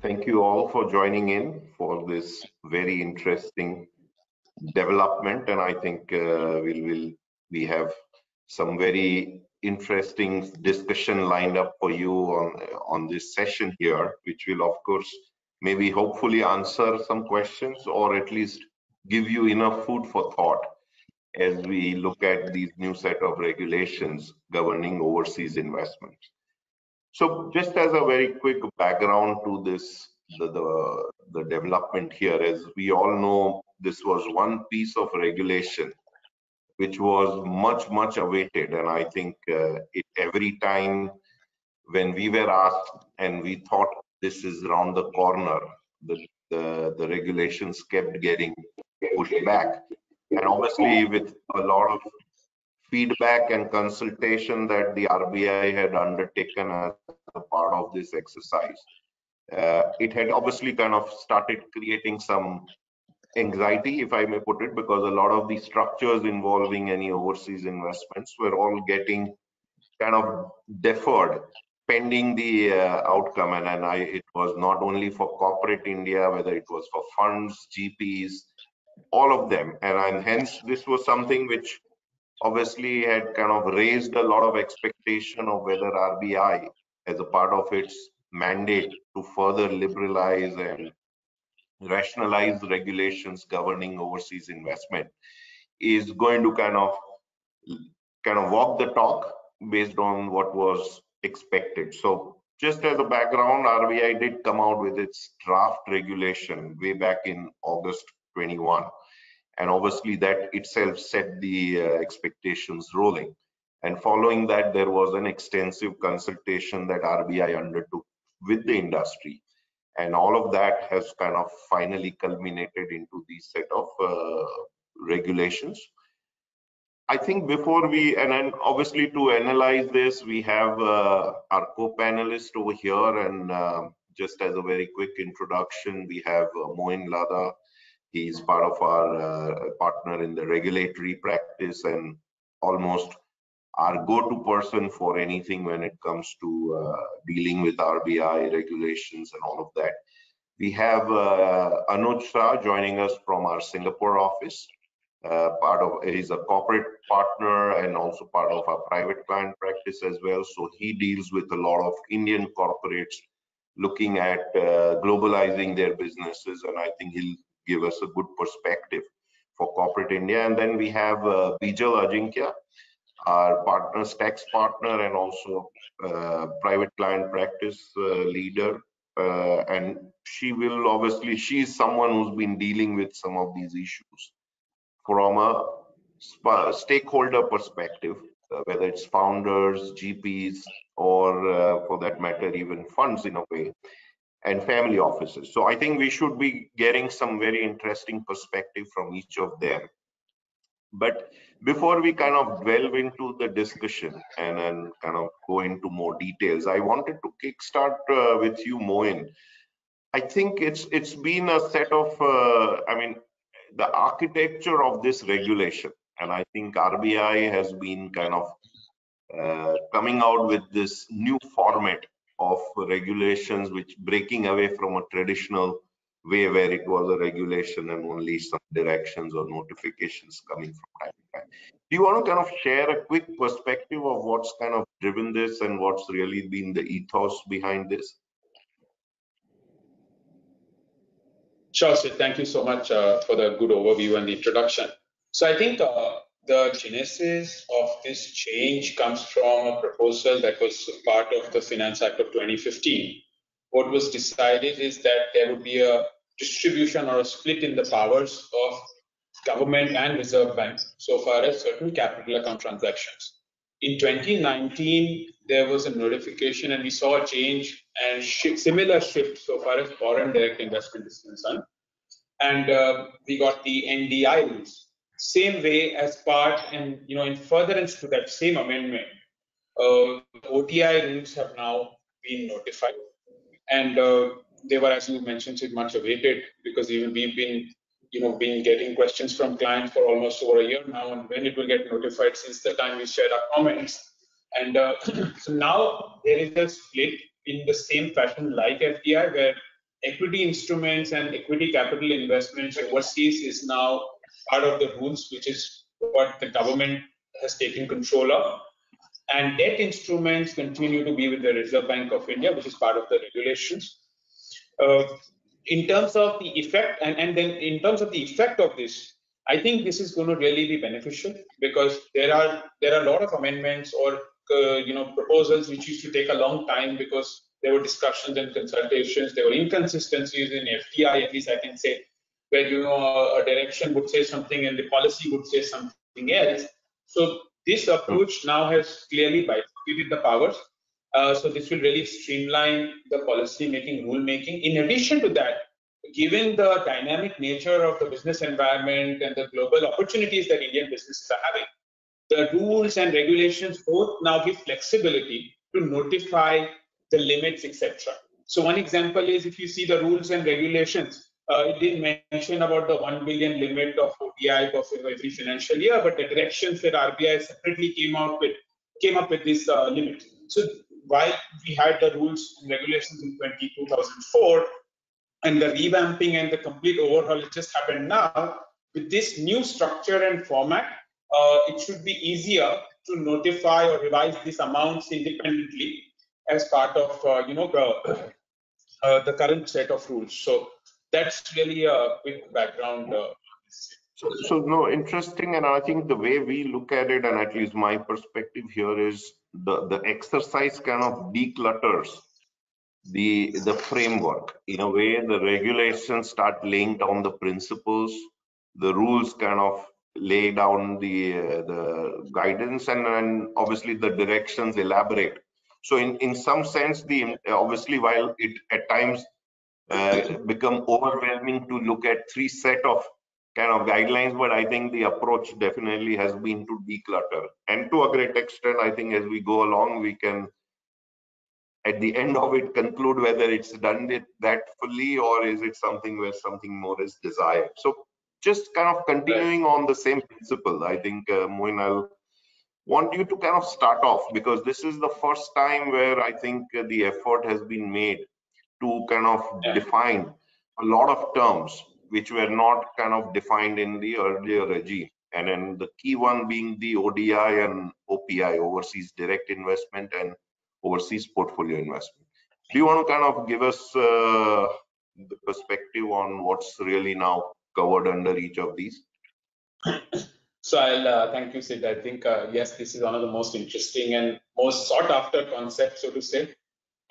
Thank you all for joining in for this very interesting development, and I think uh, we'll, we'll we have some very interesting discussion lined up for you on on this session here, which will of course maybe hopefully answer some questions or at least give you enough food for thought as we look at these new set of regulations governing overseas investments. So just as a very quick background to this, the, the, the development here, as we all know, this was one piece of regulation which was much, much awaited. And I think uh, it, every time when we were asked and we thought this is around the corner, the, the, the regulations kept getting pushed back. And obviously with a lot of feedback and consultation that the RBI had undertaken as a part of this exercise. Uh, it had obviously kind of started creating some anxiety, if I may put it, because a lot of the structures involving any overseas investments were all getting kind of deferred pending the uh, outcome. And, and I, it was not only for corporate India, whether it was for funds, GPs, all of them. And, and hence, this was something which obviously had kind of raised a lot of expectation of whether RBI, as a part of its mandate to further liberalize and rationalize regulations governing overseas investment, is going to kind of kind of walk the talk based on what was expected. So just as a background, RBI did come out with its draft regulation way back in August 21 and obviously that itself set the uh, expectations rolling. And following that there was an extensive consultation that RBI undertook with the industry. And all of that has kind of finally culminated into the set of uh, regulations. I think before we and then obviously to analyze this we have uh, our co-panelist over here. And uh, just as a very quick introduction we have uh, Ladha He's part of our uh, partner in the regulatory practice and almost our go-to person for anything when it comes to uh, dealing with RBI regulations and all of that. We have uh, Anuj Shah joining us from our Singapore office. Uh, part of he's a corporate partner and also part of our private client practice as well. So he deals with a lot of Indian corporates looking at uh, globalizing their businesses, and I think he'll give us a good perspective for corporate India. And then we have uh, Bijal Ajinkya, our partners, tax partner, and also uh, private client practice uh, leader. Uh, and she will obviously, she is someone who's been dealing with some of these issues from a stakeholder perspective, uh, whether it's founders, GPs, or uh, for that matter, even funds in a way and family offices. So I think we should be getting some very interesting perspective from each of them. But before we kind of delve into the discussion and then kind of go into more details, I wanted to kickstart uh, with you, Moin. I think it's it's been a set of, uh, I mean, the architecture of this regulation, and I think RBI has been kind of uh, coming out with this new format of regulations which breaking away from a traditional way where it was a regulation and only some directions or notifications coming from time to time. Do you want to kind of share a quick perspective of what's kind of driven this and what's really been the ethos behind this? Sure. Thank you so much uh, for the good overview and the introduction. So I think uh, the genesis of this change comes from a proposal that was part of the Finance Act of 2015. What was decided is that there would be a distribution or a split in the powers of government and Reserve Bank so far as certain capital account transactions. In 2019, there was a notification and we saw a change and similar shift so far as foreign direct investment is concerned. And uh, we got the NDI rules, same way as part and you know in furtherance to that same amendment, uh, ODI rules have now been notified, and uh, they were, as you mentioned, much awaited because even we've been you know been getting questions from clients for almost over a year now, and when it will get notified since the time we shared our comments. And uh, so now there is a split in the same fashion like FDI, where equity instruments and equity capital investments overseas is now part of the rules, which is what the government has taken control of. And debt instruments continue to be with the Reserve Bank of India, which is part of the regulations. Uh, in terms of the effect, and, and then in terms of the effect of this, I think this is going to really be beneficial because there are there are a lot of amendments or uh, you know proposals which used to take a long time because there were discussions and consultations, there were inconsistencies in FDI, at least I can say, where you know a direction would say something and the policy would say something else. So this approach now has clearly bifurcated the powers. Uh, so this will really streamline the policy making, rule making. In addition to that, given the dynamic nature of the business environment and the global opportunities that Indian businesses are having, the rules and regulations both now give flexibility to notify the limits, etc. So one example is if you see the rules and regulations, uh, it didn't mention about the 1 billion limit of ODI for every financial year, but the directions that RBI separately came out with came up with this uh, limit. So while we had the rules and regulations in 20, 2004, and the revamping and the complete overhaul it just happened now, with this new structure and format, uh, it should be easier to notify or revise these amounts independently as part of uh, you know the, uh, the current set of rules. So that's really a quick background. Uh, so, so no, interesting, and I think the way we look at it, and at least my perspective here is the the exercise kind of declutters the the framework in a way. The regulations start laying down the principles, the rules kind of lay down the uh, the guidance, and then obviously the directions elaborate. So in in some sense, the obviously while it at times uh, become overwhelming to look at three set of kind of guidelines but i think the approach definitely has been to declutter. And to a great extent i think as we go along we can at the end of it conclude whether it's done it that fully or is it something where something more is desired. So just kind of continuing on the same principle i think uh, Moin, I'll want you to kind of start off because this is the first time where i think the effort has been made to kind of yeah. define a lot of terms which were not kind of defined in the earlier regime. And then the key one being the ODI and OPI, overseas direct investment and overseas portfolio investment. Do you want to kind of give us uh, the perspective on what's really now covered under each of these? So I'll uh, thank you, Sid. I think uh, yes, this is one of the most interesting and most sought after concepts, so to say.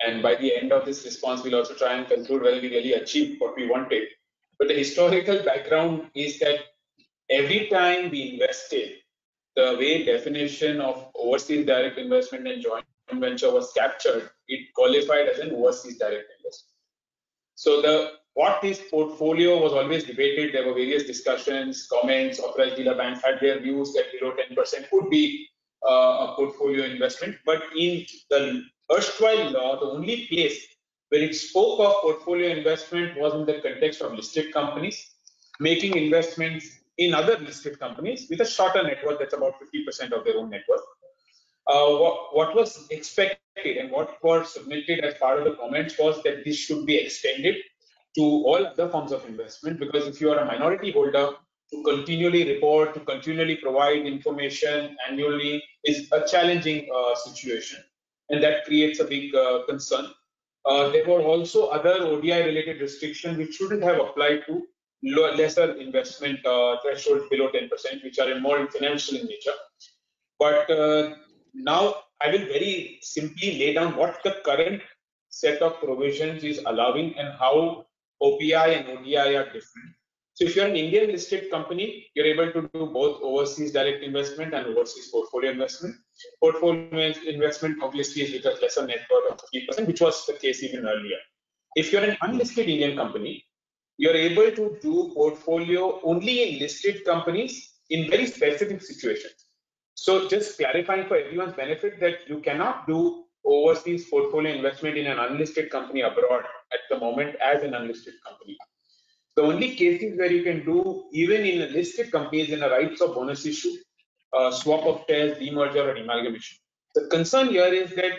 And by the end of this response, we'll also try and conclude whether we really achieved what we wanted. But the historical background is that every time we invested, the way definition of overseas direct investment and joint venture was captured, it qualified as an overseas direct investment. So the what this portfolio was always debated. There were various discussions, comments. Authorized dealer banks had their views that below 10% could be a portfolio investment. But in the erstwhile law, the only place where it spoke of portfolio investment was in the context of listed companies, making investments in other listed companies with a shorter net worth that's about 50% of their own net worth. Uh, what, what was expected and what was submitted as part of the comments was that this should be extended to all other forms of investment because if you are a minority holder, to continually report, to continually provide information annually is a challenging uh, situation and that creates a big uh, concern. Uh, there were also other ODI related restrictions which shouldn't have applied to lesser investment uh, thresholds below 10%, which are more financial in nature. But uh, now I will very simply lay down what the current set of provisions is allowing and how OPI and ODI are different. So if you're an Indian listed company, you're able to do both overseas direct investment and overseas portfolio investment. Portfolio investment obviously is with a lesser net worth of 50%, which was the case even earlier. If you're an unlisted Indian company, you're able to do portfolio only in listed companies in very specific situations. So just clarifying for everyone's benefit that you cannot do overseas portfolio investment in an unlisted company abroad at the moment as an unlisted company. The only cases where you can do, even in a listed companies, in a rights of bonus issue, uh, swap of shares, demerger, or amalgamation. The concern here is that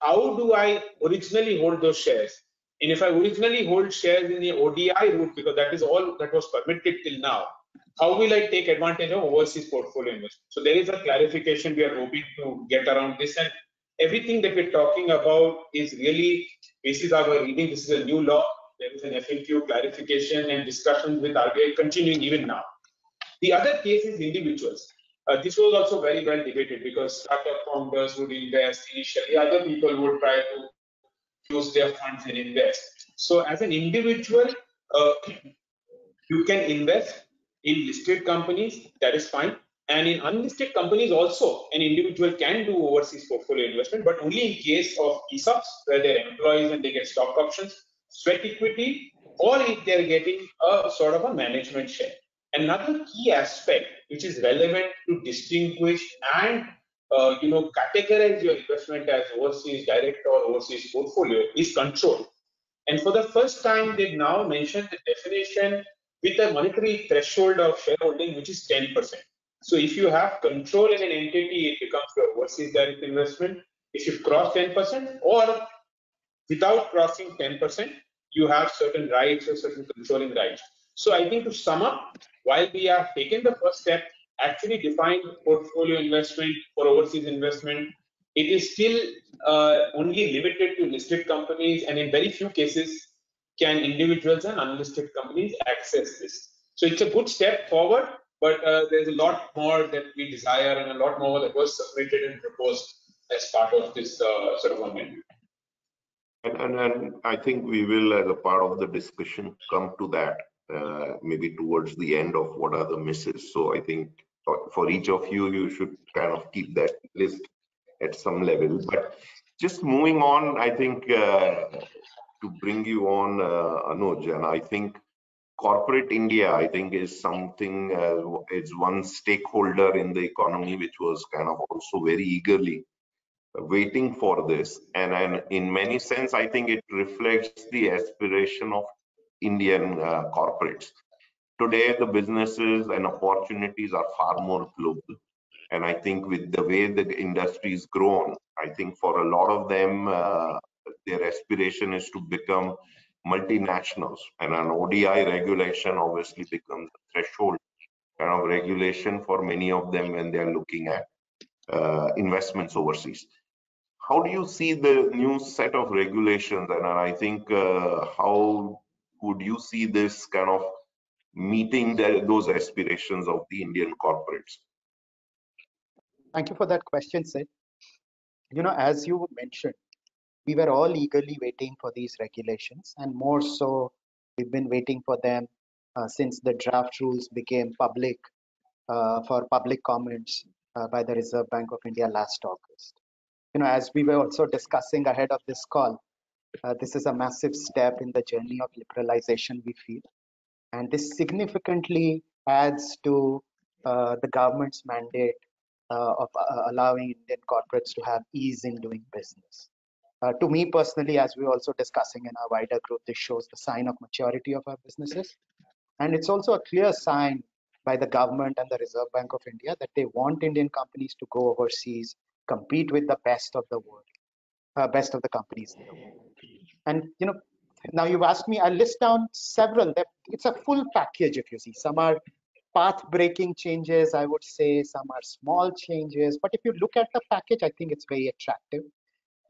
how do I originally hold those shares And if I originally hold shares in the ODI route, because that is all that was permitted till now, how will I take advantage of overseas portfolio investment? So there is a clarification we are hoping to get around this. And everything that we're talking about is really, this is our reading, this is a new law. There is an FAQ clarification and discussion with RBI continuing even now. The other case is individuals. Uh, this was also very well debated because startup founders would invest initially, other people would try to use their funds and invest. So as an individual, uh, you can invest in listed companies, that is fine. And in unlisted companies also, an individual can do overseas portfolio investment, but only in case of ESOPs, where they're employees and they get stock options, sweat equity, or if they're getting a sort of a management share. Another key aspect which is relevant to distinguish and uh, you know categorize your investment as overseas direct or overseas portfolio is control. And for the first time, they've now mentioned the definition with a monetary threshold of shareholding, which is 10%. So if you have control in an entity, it becomes your overseas direct investment. If you cross 10% or without crossing 10%, you have certain rights or certain controlling rights. So I think to sum up, while we have taken the first step, actually defined portfolio investment for overseas investment, it is still uh, only limited to listed companies and in very few cases can individuals and unlisted companies access this. So it's a good step forward, but uh, there's a lot more that we desire and a lot more that was submitted and proposed as part of this uh, sort of amendment. And, and, and, I think we will, as a part of the discussion, come to that uh, maybe towards the end of what are the misses. So I think for each of you, you should kind of keep that list at some level. But just moving on, I think uh, to bring you on, uh, Anuj, and I think corporate India, I think, is something, uh, is one stakeholder in the economy which was kind of also very eagerly waiting for this. And, and in many sense, I think it reflects the aspiration of Indian uh, corporates. Today, the businesses and opportunities are far more global. And I think with the way the industry is grown, I think for a lot of them, uh, their aspiration is to become multinationals and an ODI regulation obviously becomes a threshold kind of regulation for many of them when they're looking at uh, investments overseas. How do you see the new set of regulations and I think uh, how would you see this kind of meeting the, those aspirations of the Indian corporates? Thank you for that question, Sid. You know, as you mentioned, we were all eagerly waiting for these regulations and more so we've been waiting for them uh, since the draft rules became public uh, for public comments uh, by the reserve bank of india last august you know as we were also discussing ahead of this call uh, this is a massive step in the journey of liberalization we feel and this significantly adds to uh, the government's mandate uh, of allowing indian corporates to have ease in doing business uh, to me personally, as we were also discussing in our wider group, this shows the sign of maturity of our businesses. And it's also a clear sign by the government and the Reserve Bank of India that they want Indian companies to go overseas, compete with the best of the world, uh, best of the companies in the world. And you know, now you've asked me, I'll list down several. That it's a full package if you see. Some are path-breaking changes, I would say. Some are small changes. But if you look at the package, I think it's very attractive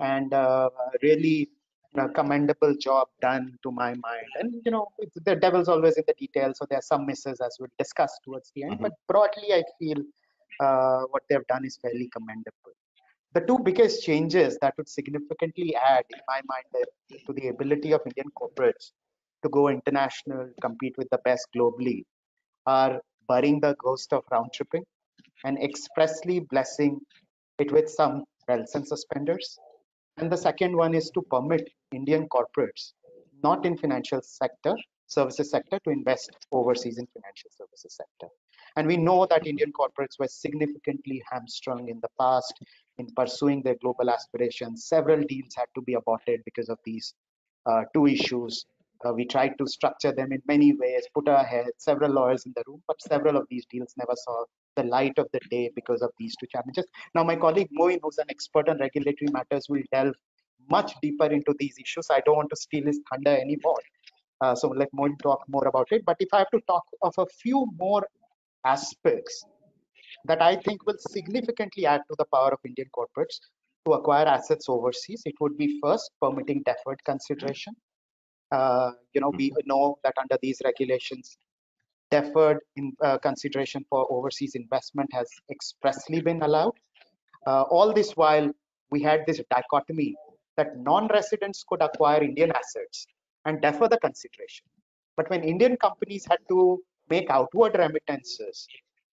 and uh, really commendable job done to my mind. And you know, the devil's always in the details, so there are some misses as we'll discuss towards the end. Mm-hmm. But broadly, I feel uh, what they've done is fairly commendable. The two biggest changes that would significantly add, in my mind, uh, to the ability of Indian corporates to go international, compete with the best globally, are burying the ghost of round tripping and expressly blessing it with some belts and suspenders. And the second one is to permit Indian corporates, not in financial sector, services sector, to invest overseas in financial services sector. And we know that Indian corporates were significantly hamstrung in the past in pursuing their global aspirations. Several deals had to be aborted because of these uh, two issues. Uh, we tried to structure them in many ways, put our heads, several lawyers in the room, but several of these deals never saw the light of the day because of these two challenges. Now, my colleague Moin, who's an expert on regulatory matters, will delve much deeper into these issues. I don't want to steal his thunder anymore. Uh, so let Moin talk more about it. But if I have to talk of a few more aspects that I think will significantly add to the power of Indian corporates to acquire assets overseas, it would be first permitting deferred consideration. Uh, you know, we know that under these regulations, deferred in, uh, consideration for overseas investment has expressly been allowed. Uh, all this while we had this dichotomy that non-residents could acquire Indian assets and defer the consideration. But when Indian companies had to make outward remittances,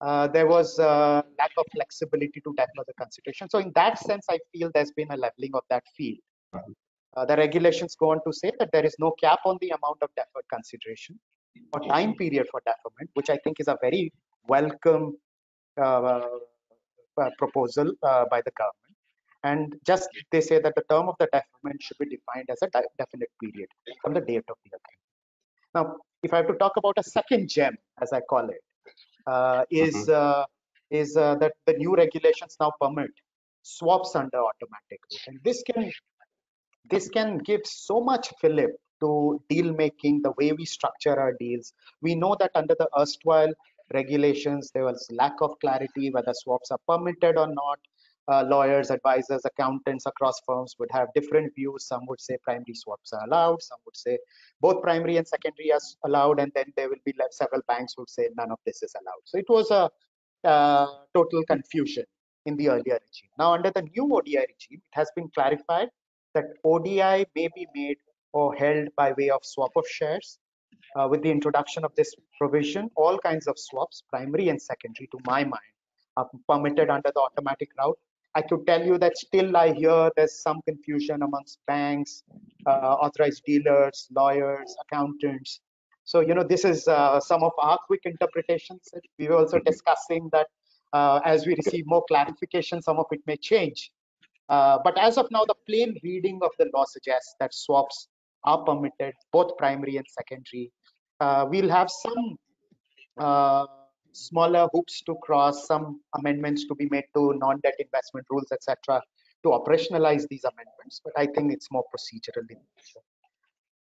uh, there was a lack of flexibility to defer the consideration. So in that sense, I feel there's been a leveling of that field. Uh, the regulations go on to say that there is no cap on the amount of deferred consideration or time period for deferment, which I think is a very welcome uh, uh proposal uh, by the government. And just they say that the term of the deferment should be defined as a definite period from the date of the agreement. Now, if I have to talk about a second gem, as I call it, uh, is mm -hmm. is that the new regulations now permit swaps under automatic route, and this can this can give so much fillip to deal making, the way we structure our deals. We know that under the erstwhile regulations, there was lack of clarity whether swaps are permitted or not uh, lawyers, advisors, accountants across firms would have different views. Some would say primary swaps are allowed. Some would say both primary and secondary are allowed. And then there will be several banks would say none of this is allowed. So it was a uh, total confusion in the earlier regime. Now under the new ODI regime, it has been clarified that ODI may be made or held by way of swap of shares. Uh, with the introduction of this provision, all kinds of swaps, primary and secondary, to my mind, are permitted under the automatic route I could tell you that still I hear there's some confusion amongst banks, uh, authorized dealers, lawyers, accountants. So, you know, this is uh, some of our quick interpretations. We were also discussing that uh, as we receive more clarification, some of it may change. Uh, but as of now, the plain reading of the law suggests that swaps are permitted, both primary and secondary. Uh, we'll have some uh, smaller hoops to cross, some amendments to be made to non-debt investment rules, etc., to operationalize these amendments. But I think it's more procedural in nature.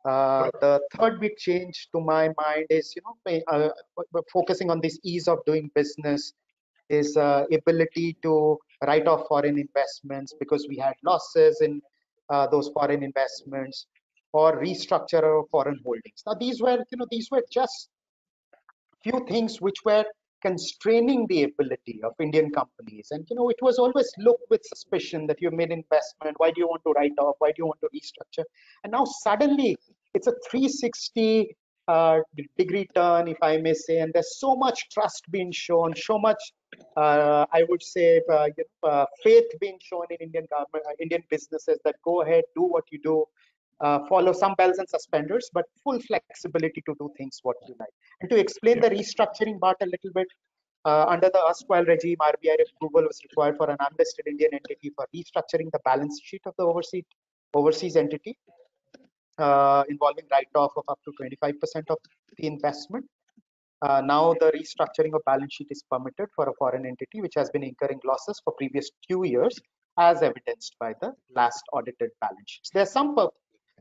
Uh, the third big change to my mind is, you know, uh, focusing on this ease of doing business, is uh, ability to write off foreign investments because we had losses in uh, those foreign investments or restructure our foreign holdings. Now, these were, you know, these were just few things which were constraining the ability of Indian companies. And, you know, it was always looked with suspicion that you made investment. Why do you want to write off? Why do you want to restructure? And now suddenly it's a 360 uh, degree turn, if I may say, and there's so much trust being shown, so much, uh, I would say, uh, uh faith being shown in Indian government, uh, Indian businesses that go ahead, do what you do, uh, follow some bells and suspenders, but full flexibility to do things what you like. And to explain yeah. the restructuring part a little bit, uh, under the erstwhile regime, RBI approval was required for an unlisted Indian entity for restructuring the balance sheet of the overseas overseas entity, uh, involving write-off of up to 25% of the investment. Uh, now the restructuring of balance sheet is permitted for a foreign entity which has been incurring losses for previous two years as evidenced by the last audited balance sheets. There are some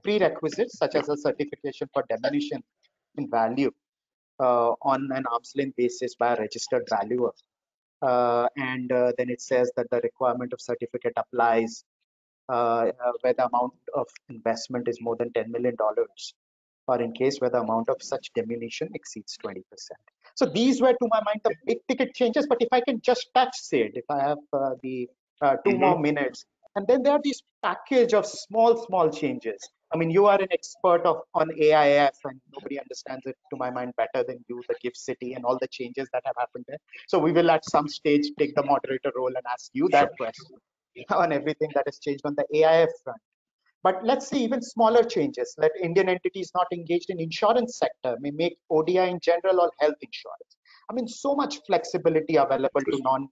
prerequisites such as a certification for diminution in value uh, on an arm's length basis by a registered valuer. Uh, and uh, then it says that the requirement of certificate applies uh, uh, where the amount of investment is more than $10 million or in case where the amount of such diminution exceeds 20%. So these were to my mind the big ticket changes, but if I can just touch say it, if I have uh, the two mm -hmm. more minutes, and then there are these package of small, small changes I mean, you are an expert of on AIF, and nobody understands it to my mind better than you, the GIFT City, and all the changes that have happened there. So we will at some stage take the moderator role and ask you that question on everything that has changed on the AIF front. But let's see even smaller changes. Let Indian entities not engaged in insurance sector may make ODI in general or health insurance. I mean, so much flexibility available to non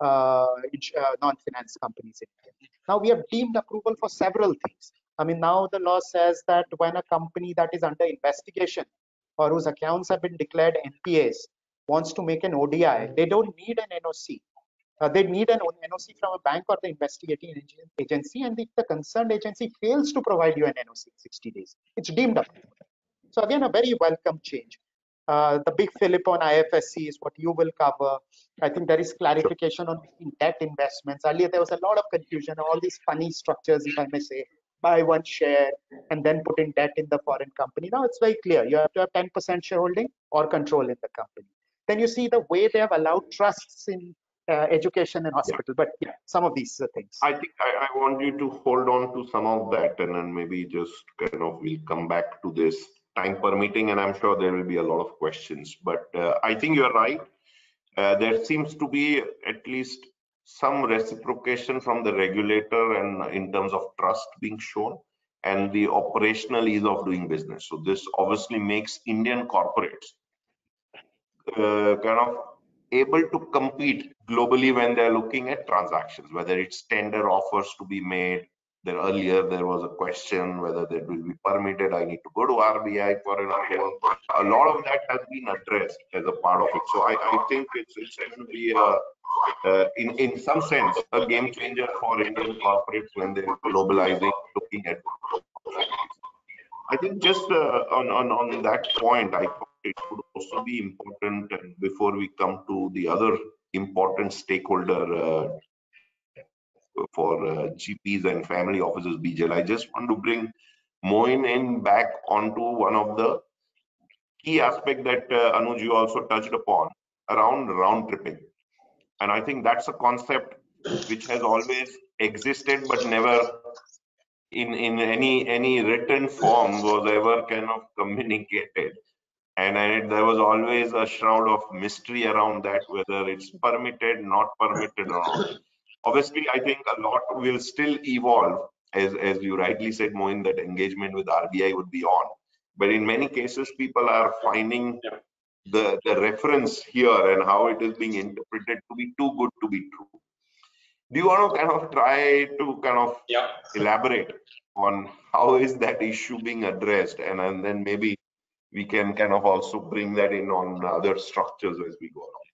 uh, uh, non-finance companies in India. Now we have deemed approval for several things. I mean, now the law says that when a company that is under investigation or whose accounts have been declared NPAs wants to make an ODI, they don't need an NOC. uh, they need an NOC from a bank or the investigating agency, and if the concerned agency fails to provide you an NOC in 60 days, it's deemed up. So again, a very welcome change. Uh, the big flip on IFSC is what you will cover. I think there is clarification on debt investments. Earlier, there was a lot of confusion, all these funny structures, if I may say, buy one share and then put in debt in the foreign company. Now it's very clear. You have to have 10% shareholding or control in the company. Then you see the way they have allowed trusts in uh, education and hospital. Yeah. But yeah, some of these uh, things. I think I, I, want you to hold on to some of that and then maybe just kind of we'll come back to this time permitting and I'm sure there will be a lot of questions. But uh, I think you're right. Uh, there seems to be at least some reciprocation from the regulator and in terms of trust being shown and the operational ease of doing business. So this obviously makes Indian corporates uh, kind of able to compete globally when they're looking at transactions, whether it's tender offers to be made. There earlier there was a question whether that will be permitted. I need to go to RBI for an approval. A lot of that has been addressed as a part of it. So I, I think it's it's going to be a uh, in in some sense a game changer for Indian corporates when they're globalizing, looking at. I think just uh, on on on that point, I thought it would also be important And before we come to the other important stakeholder uh, for uh, GPs and family offices, Bijal. I just want to bring Moin in back onto one of the key aspect that uh, Anuj you also touched upon around round tripping. And I think that's a concept which has always existed but never in in any any written form was ever kind of communicated and, and there was always a shroud of mystery around that whether it's permitted not permitted or not obviously i think a lot will still evolve as as you rightly said moin that engagement with rbi would be on but in many cases people are finding the the reference here and how it is being interpreted to be too good to be true do you want to kind of try to kind of yeah. elaborate on how is that issue being addressed and, and then maybe we can kind of also bring that in on other structures as we go along.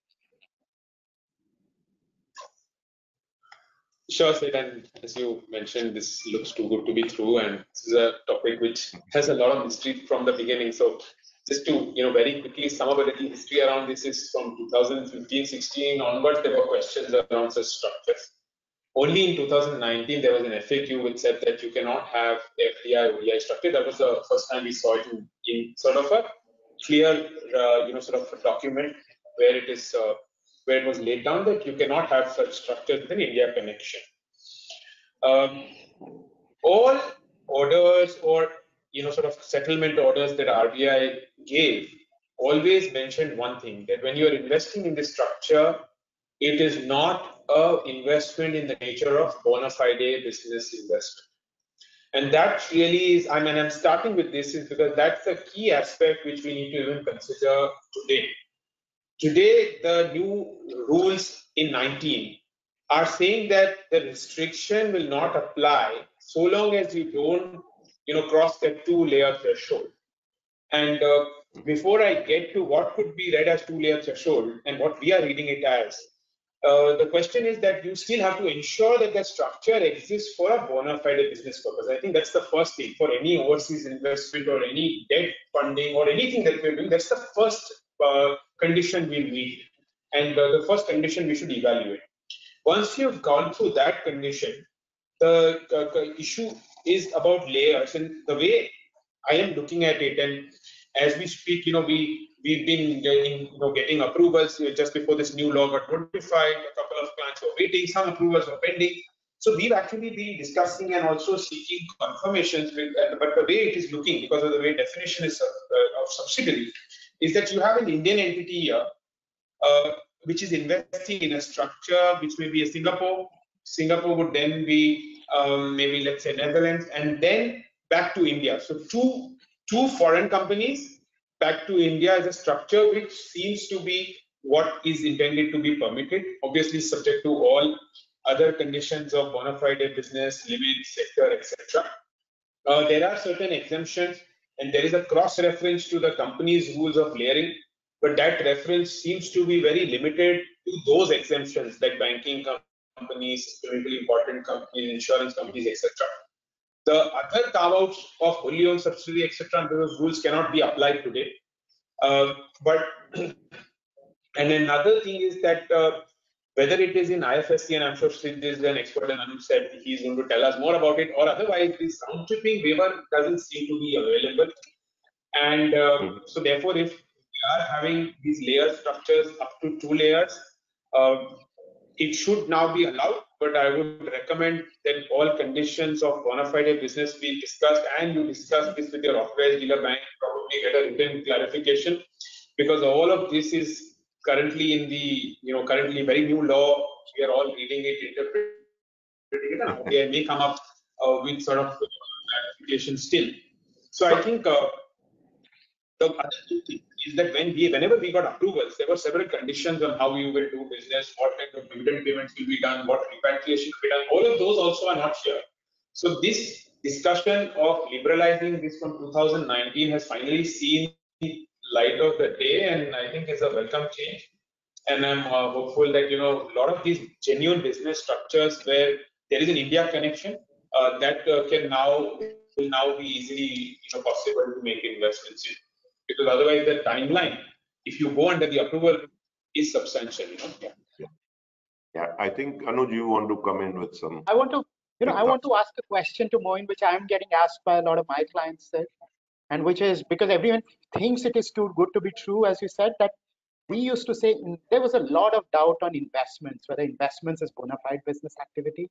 Sure, Sid, and as you mentioned, this looks too good to be true, and this is a topic which has a lot of mystery from the beginning. So, just to you know, very quickly sum up a little history around this is from 2015-16 onwards. There were questions around such structures. Only in 2019 there was an FAQ which said that you cannot have FDI ODI structure. That was the first time we saw it in, in sort of a clear, uh, you know, sort of a document where it is uh, where it was laid down that you cannot have such structures an India connection. Um, all orders or you know sort of settlement orders that RBI gave always mentioned one thing that when you are investing in this structure, it is not a investment in the nature of bona fide business investment. And that really is, I mean, I'm starting with this is because that's a key aspect which we need to even consider today. Today, the new rules in 19 are saying that the restriction will not apply so long as you don't, you know, cross that two-layer threshold. And uh, before I get to what could be read as two-layer threshold and what we are reading it as, uh, the question is that you still have to ensure that the structure exists for a bona fide business purpose. I think that's the first thing for any overseas investment or any debt funding or anything that we're doing. That's the first uh, condition we'll meet, and uh, the first condition we should evaluate. Once you've gone through that condition, the uh, issue is about layers, and the way I am looking at it, and as we speak, you know, we we've been getting, you know, getting approvals just before this new law got notified. A couple of plants were waiting, some approvals were pending. So we've actually been discussing and also seeking confirmations. With, uh, but the way it is looking, because of the way definition is of, uh, of subsidiary, is that you have an Indian entity here, uh, which is investing in a structure which may be a Singapore. Singapore would then be um, maybe let's say Netherlands, and then back to India. So two two foreign companies back to India is a structure which seems to be what is intended to be permitted, obviously subject to all other conditions of bona fide business, limit, sector, etc. Uh, there are certain exemptions, and there is a cross reference to the company's rules of layering. but that reference seems to be very limited to those exemptions that banking companies, systemically important companies, insurance companies, etc. The other carve-outs of wholly owned subsidiary, etc., those rules cannot be applied today. Uh, but and another thing is that uh, whether it is in IFSC, and I'm sure Sid is an expert, and Anuj said he's going to tell us more about it, or otherwise, this round tripping waiver doesn't seem to be available. And mm-hmm. so, therefore, if we are having these layer structures up to two layers, uh, it should now be allowed. But I would recommend that all conditions of bona fide business be discussed, and you discuss this with your authorized dealer bank, probably get a written clarification, because all of this is currently in the you know currently very new law we are all reading it interpreting it and they may come up uh, with sort of clarification still. So i think uh, the other thing is that when we whenever we got approvals there were several conditions on how we will do business what kind of dividend payments will be done what repatriation will be done. All of those also are not here. So this discussion of liberalizing this from 2019 has finally seen light of the day, and I think it's a welcome change. And I'm uh, hopeful that you know a lot of these genuine business structures where there is an India connection uh, that uh, can now will now be easily you know possible to make investments in, because otherwise the timeline, if you go under the approval, is substantial. You know. Yeah. Yeah, I think Anuj, you want to come in with some. I want to, you know, I want to ask a question to Moin, which I am getting asked by a lot of my clients. There and which is because everyone thinks it is too good to be true, as you said, that we used to say there was a lot of doubt on investments, whether investments is bona fide business activity.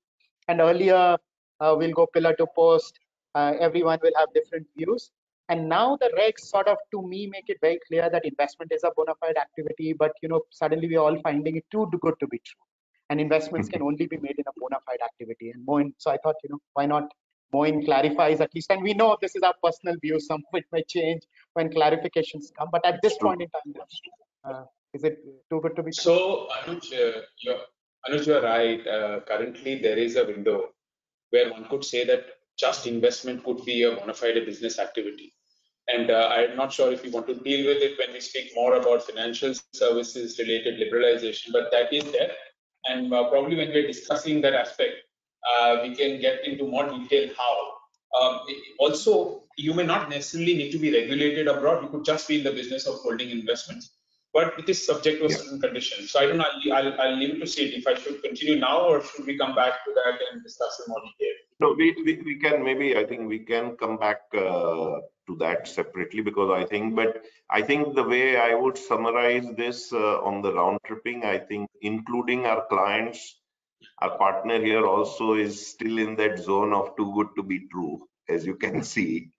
And earlier, uh, we'll go pillar to post, uh, everyone will have different views. And now the regs sort of, to me, make it very clear that investment is a bona fide activity, but you know, suddenly we're all finding it too good to be true. And investments can only be made in a bona fide activity. And more, so I thought, you know, why not Moin clarifies at least, and we know this is our personal view. Some of it may change when clarifications come, but at this point in time, uh, is it too good to be? So, Anuj, uh, you're, Anuj, you're right. Uh, currently, there is a window where one could say that just investment could be a bona fide business activity. And uh, I'm not sure if you want to deal with it when we speak more about financial services related liberalization, but that is there. And uh, probably when we're discussing that aspect, we can get into more detail how. Um, also, you may not necessarily need to be regulated abroad. You could just be in the business of holding investments, but it is subject to yeah. certain conditions. So I don't know. I'll, I'll, leave it to see if I should continue now or should we come back to that and discuss in more detail. No, we, we, we can maybe, I think we can come back uh, to that separately because I think, but I think the way I would summarize this uh, on the round tripping, I think including our clients our partner here also is still in that zone of too good to be true, as you can see.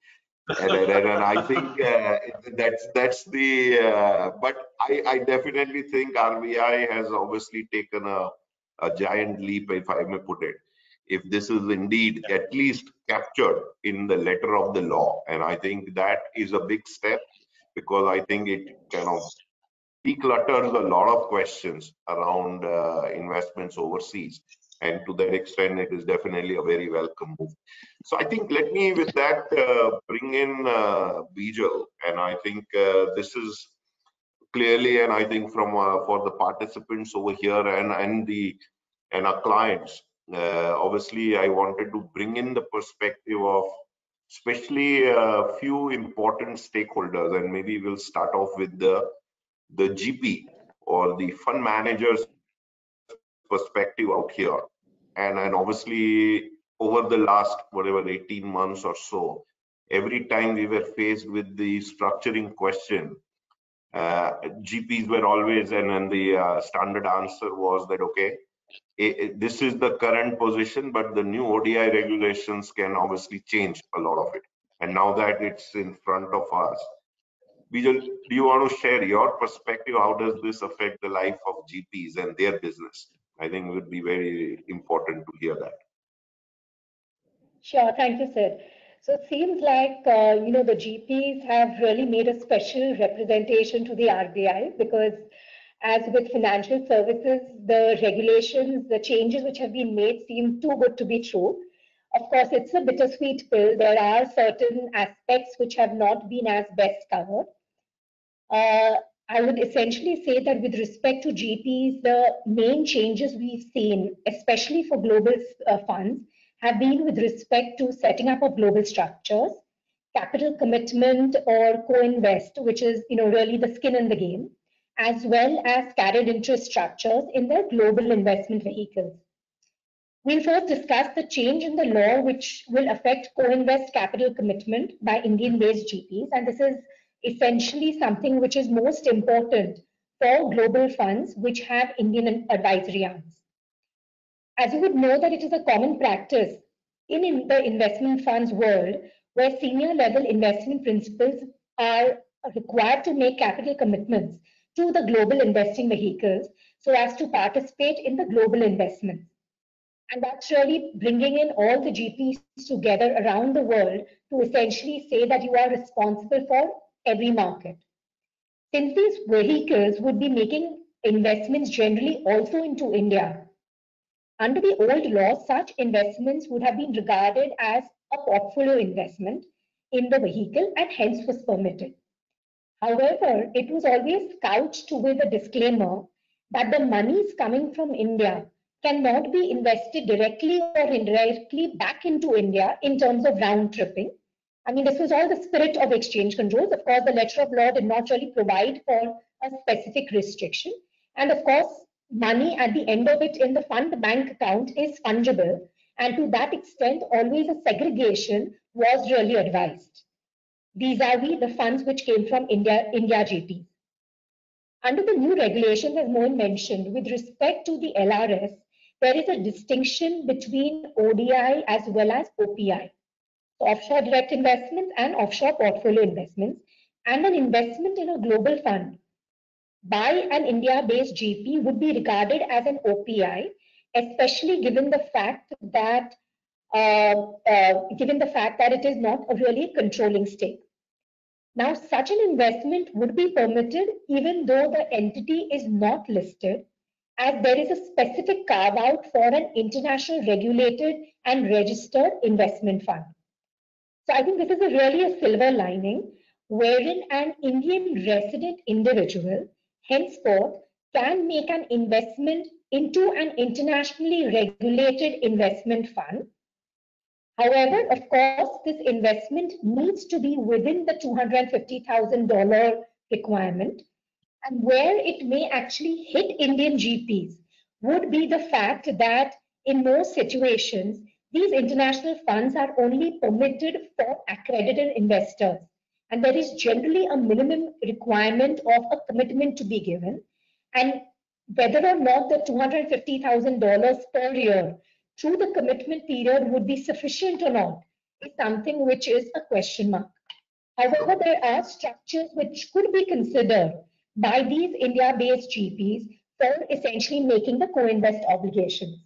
and, and, and, I think uh, that's that's the. Uh, but I, I definitely think RBI has obviously taken a, a giant leap, if I may put it. If this is indeed at least captured in the letter of the law, and I think that is a big step because I think it kind of declutters a lot of questions around uh, investments overseas. And to that extent it is definitely a very welcome move. So i think let me with that uh, bring in uh, Bijal. And i think uh, this is clearly and i think from uh, for the participants over here and and the and our clients uh, obviously i wanted to bring in the perspective of especially a few important stakeholders. And maybe we'll start off with the the GP or the fund manager's perspective out here. And, and obviously, over the last whatever 18 months or so, every time we were faced with the structuring question, uh, GPs were always, and then the uh, standard answer was that, okay, it, it, this is the current position, but the new ODI regulations can obviously change a lot of it. And now that it's in front of us, Do you want to share your perspective? How does this affect the life of GPs and their business? I think it would be very important to hear that. Sure, thank you, sir. So it seems like uh, you know the GPs have really made a special representation to the RBI because, as with financial services, the regulations, the changes which have been made seem too good to be true. Of course, it's a bittersweet pill. There are certain aspects which have not been as best covered. Uh, I would essentially say that with respect to GPs, the main changes we've seen, especially for global uh, funds, have been with respect to setting up of global structures, capital commitment or co-invest, which is you know really the skin in the game, as well as carried interest structures in their global investment vehicles. We'll first discuss the change in the law which will affect co-invest capital commitment by Indian-based GPs. And this is essentially something which is most important for global funds which have Indian advisory arms. As you would know that it is a common practice in the investment funds world where senior level investment principals are required to make capital commitments to the global investing vehicles so as to participate in the global investments. And that's really bringing in all the GPs together around the world to essentially say that you are responsible for every market. Since these vehicles would be making investments generally also into India, under the old law, such investments would have been regarded as a portfolio investment in the vehicle and hence was permitted. However, it was always couched with a disclaimer that the monies coming from India cannot be invested directly or indirectly back into India in terms of round tripping. I mean, this was all the spirit of exchange controls. Of course, the letter of law did not really provide for a specific restriction. And of course, money at the end of it in the fund bank account is fungible. And to that extent, always a segregation was really advised vis-a-vis the funds which came from India, India GPs. Under the new regulations, as Mohan mentioned, with respect to the LRS, there is a distinction between ODI as well as OPI, offshore direct investments and offshore portfolio investments, and an investment in a global fund by an India-based GP would be regarded as an OPI, especially given the fact that uh, uh, given the fact that it is not a really controlling stake. Now, such an investment would be permitted even though the entity is not listed as there is a specific carve out for an international regulated and registered investment fund. So I think this is a really a silver lining wherein an Indian resident individual henceforth can make an investment into an internationally regulated investment fund. However, of course, this investment needs to be within the $250,000 requirement and where it may actually hit Indian GPs would be the fact that in most situations, these international funds are only permitted for accredited investors. And there is generally a minimum requirement of a commitment to be given. And whether or not the $250,000 per year through the commitment period would be sufficient or not is something which is a question mark. However, there are structures which could be considered by these India-based GPs for essentially making the co-invest obligations.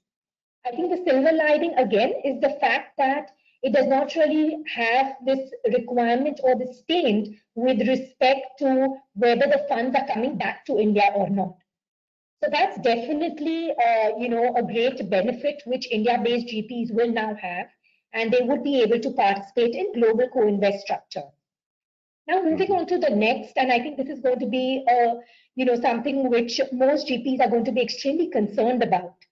I think the silver lining again is the fact that it does not really have this requirement or this stain with respect to whether the funds are coming back to India or not. So that's definitely, uh, you know, a great benefit which India-based GPs will now have, and they would be able to participate in global co-invest structure. Now moving on to the next, and I think this is going to be, uh, you know, something which most GPs are going to be extremely concerned about,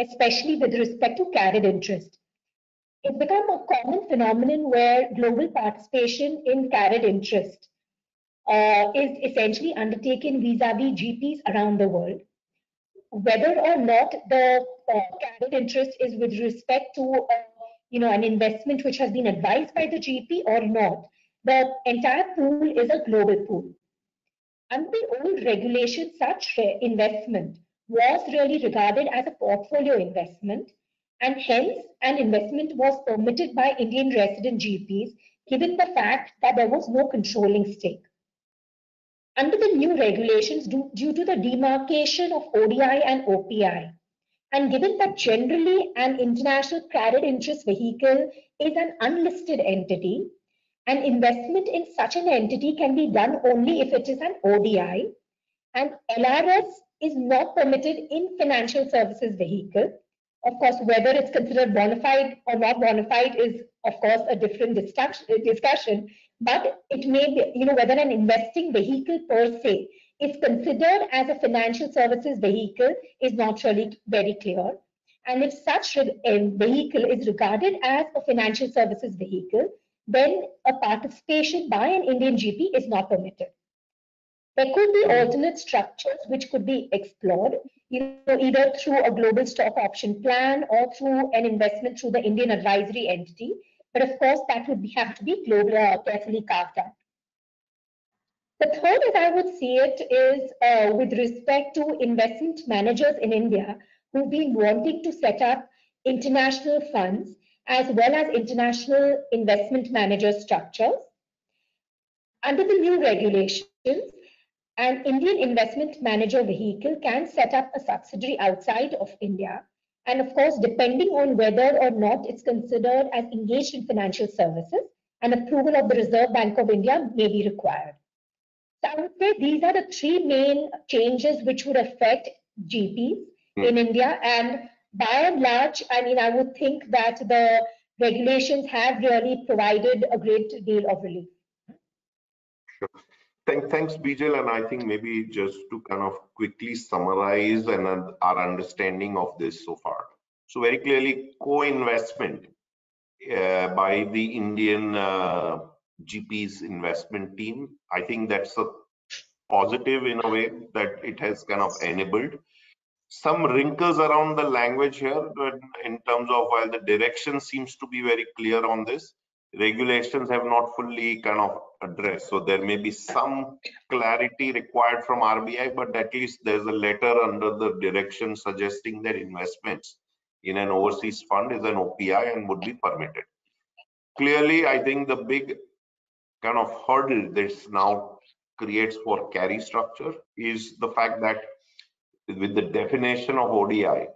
especially with respect to carried interest. It's become a common phenomenon where global participation in carried interest uh, is essentially undertaken vis-a-vis -vis GPs around the world. Whether or not the uh, carried interest is with respect to, uh, you know, an investment which has been advised by the GP or not, the entire pool is a global pool. Under the old regulation, such investment was really regarded as a portfolio investment and hence an investment was permitted by Indian resident GPs given the fact that there was no controlling stake. Under the new regulations, due, to the demarcation of ODI and OPI, and given that generally an international carried interest vehicle is an unlisted entity, an investment in such an entity can be done only if it is an ODI and LRS is not permitted in financial services vehicle. Of course, whether it's considered bona fide or not bona fide is, of course, a different discussion, but it may be, you know, whether an investing vehicle per se is considered as a financial services vehicle is not really very clear. And if such a vehicle is regarded as a financial services vehicle, then a participation by an Indian GP is not permitted. There could be alternate structures which could be explored, you know, either through a global stock option plan or through an investment through the Indian advisory entity. But of course, that would have to be global, uh, carefully carved out. The third, as I would see it, is uh, with respect to investment managers in India who've been wanting to set up international funds as well as international investment manager structures. Under the new regulations, an Indian investment manager vehicle can set up a subsidiary outside of India. And of course, depending on whether or not it's considered as engaged in financial services, an approval of the Reserve Bank of India may be required. So I would say these are the three main changes which would affect GPs mm. in India. And by and large, I mean, I would think that the regulations have really provided a great deal of relief. Sure. Thank, thanks, Bijal. And I think maybe just to kind of quickly summarize and uh, our understanding of this so far. So very clearly, co-investment uh, by the Indian uh, GP's investment team. I think that's a positive in a way that it has kind of enabled some wrinkles around the language here in terms of while the direction seems to be very clear on this regulations have not fully kind of addressed. So there may be some clarity required from rbi but at least there's a letter under the direction suggesting that investments in an overseas fund is an opi and would be permitted. Clearly i think the big kind of hurdle this now creates for carry structure is the fact that with the definition of ODI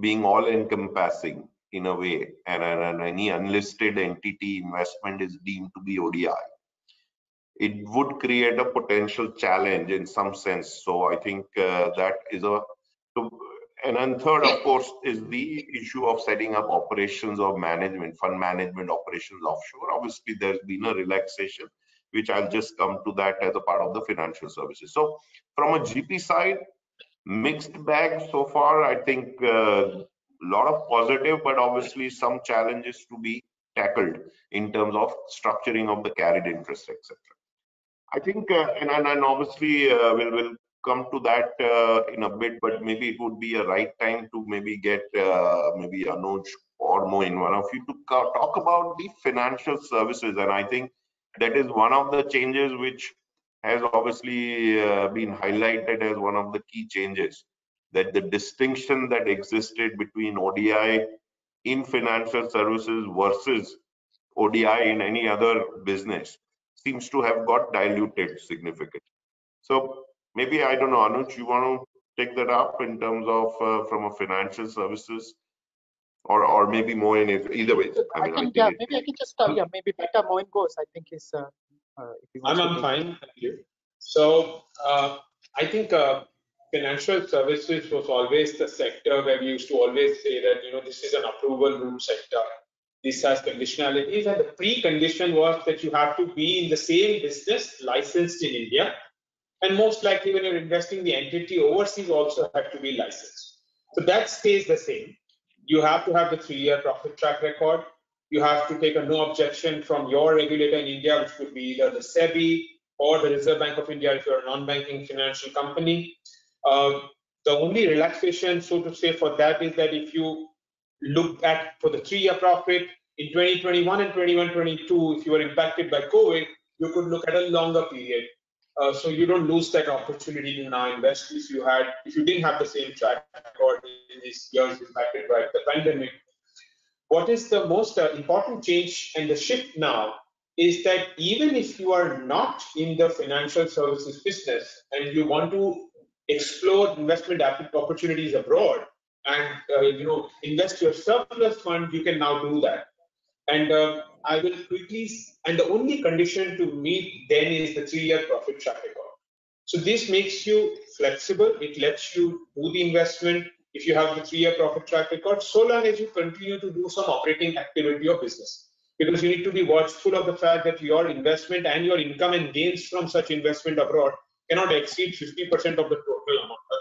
being all encompassing in a way. And, and, any unlisted entity investment is deemed to be ODI it would create a potential challenge in some sense. So i think uh, that is a and then third of course is the issue of setting up operations of management fund management operations offshore. Obviously there's been a relaxation which i'll just come to that as a part of the financial services. So from a gp side mixed bag so far. I think uh, lot of positive but obviously some challenges to be tackled in terms of structuring of the carried interest etc i think uh, and, and obviously uh, we'll, we'll come to that uh, in a bit but maybe it would be a right time to maybe get uh, maybe anuj or Moin, one of you to talk about the financial services. And i think that is one of the changes which has obviously uh, been highlighted as one of the key changes that the distinction that existed between ODI in financial services versus ODI in any other business seems to have got diluted significantly. So maybe I don't know, Anuj, you want to take that up in terms of uh, from a financial services or or maybe more in either way. I, I can, I yeah, maybe I can just uh, yeah, maybe better Moin goes. I think is uh, uh, I'm, I'm fine, thank you. So uh, I think uh, financial services was always the sector where we used to always say that you know this is an approval room sector. This has conditionalities, and the precondition was that you have to be in the same business licensed in India, and most likely when you're investing, the entity overseas also have to be licensed. So that stays the same. You have to have the three-year profit track record you have to take a no objection from your regulator in India, which could be either the SEBI or the Reserve Bank of India if you're a non-banking financial company. Uh, the only relaxation, so to say, for that is that if you look at for the three-year profit in 2021 and 2021-22, if you were impacted by COVID, you could look at a longer period. Uh, so you don't lose that opportunity to now invest if you had if you didn't have the same track record in these years impacted by the pandemic what is the most uh, important change and the shift now is that even if you are not in the financial services business and you want to explore investment opportunities abroad and uh, you know invest your surplus fund you can now do that and uh, i will quickly and the only condition to meet then is the three year profit track record so this makes you flexible it lets you do the investment if you have the three-year profit track record, so long as you continue to do some operating activity or business. Because you need to be watchful of the fact that your investment and your income and gains from such investment abroad cannot exceed 50% of the total.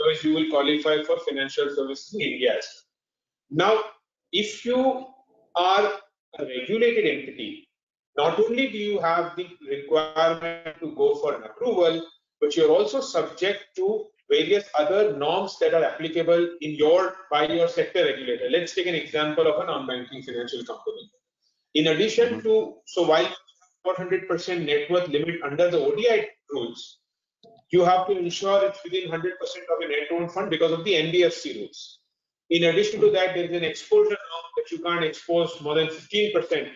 Otherwise, you will qualify for financial services in India as well. Now, if you are a regulated entity, not only do you have the requirement to go for an approval, but you're also subject to various other norms that are applicable in your by your sector regulator. Let's take an example of a non-banking financial company. In addition mm -hmm. to so while 400% net worth limit under the ODI rules, you have to ensure it's within 100% of your net owned fund because of the NBFC rules. In addition to that, there is an exposure norm that you can't expose more than 15%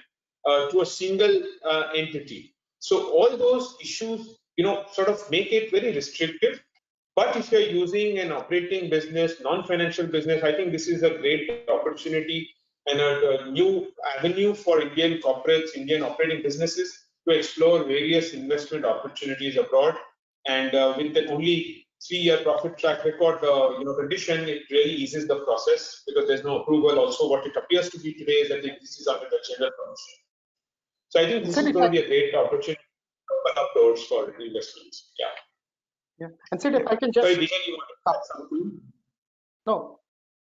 uh, to a single uh, entity. So all those issues, you know, sort of make it very restrictive but if you're using an operating business, non-financial business, I think this is a great opportunity and a, a, new avenue for Indian corporates, Indian operating businesses to explore various investment opportunities abroad. And uh, with the only three-year profit track record, uh, you know, condition, it really eases the process because there's no approval. Also, what it appears to be today is that this is under the general permission. So I think this is going to be a great opportunity to open up doors for investments. Yeah. Yeah. And Sid, if I can just. Sorry, you want to something? No,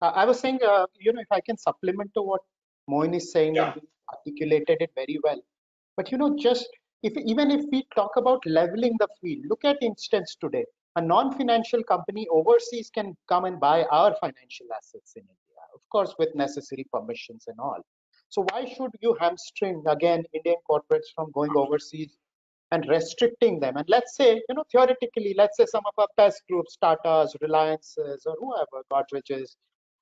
I was saying, uh, you know, if I can supplement to what Moin is saying, yeah. and articulated it very well. But you know, just if even if we talk about leveling the field, look at instance today. A non-financial company overseas can come and buy our financial assets in India, of course, with necessary permissions and all. So why should you hamstring again Indian corporates from going overseas and restricting them. And let's say, you know, theoretically, let's say some of our best groups, Tatas, Reliances, or whoever, Godrejs,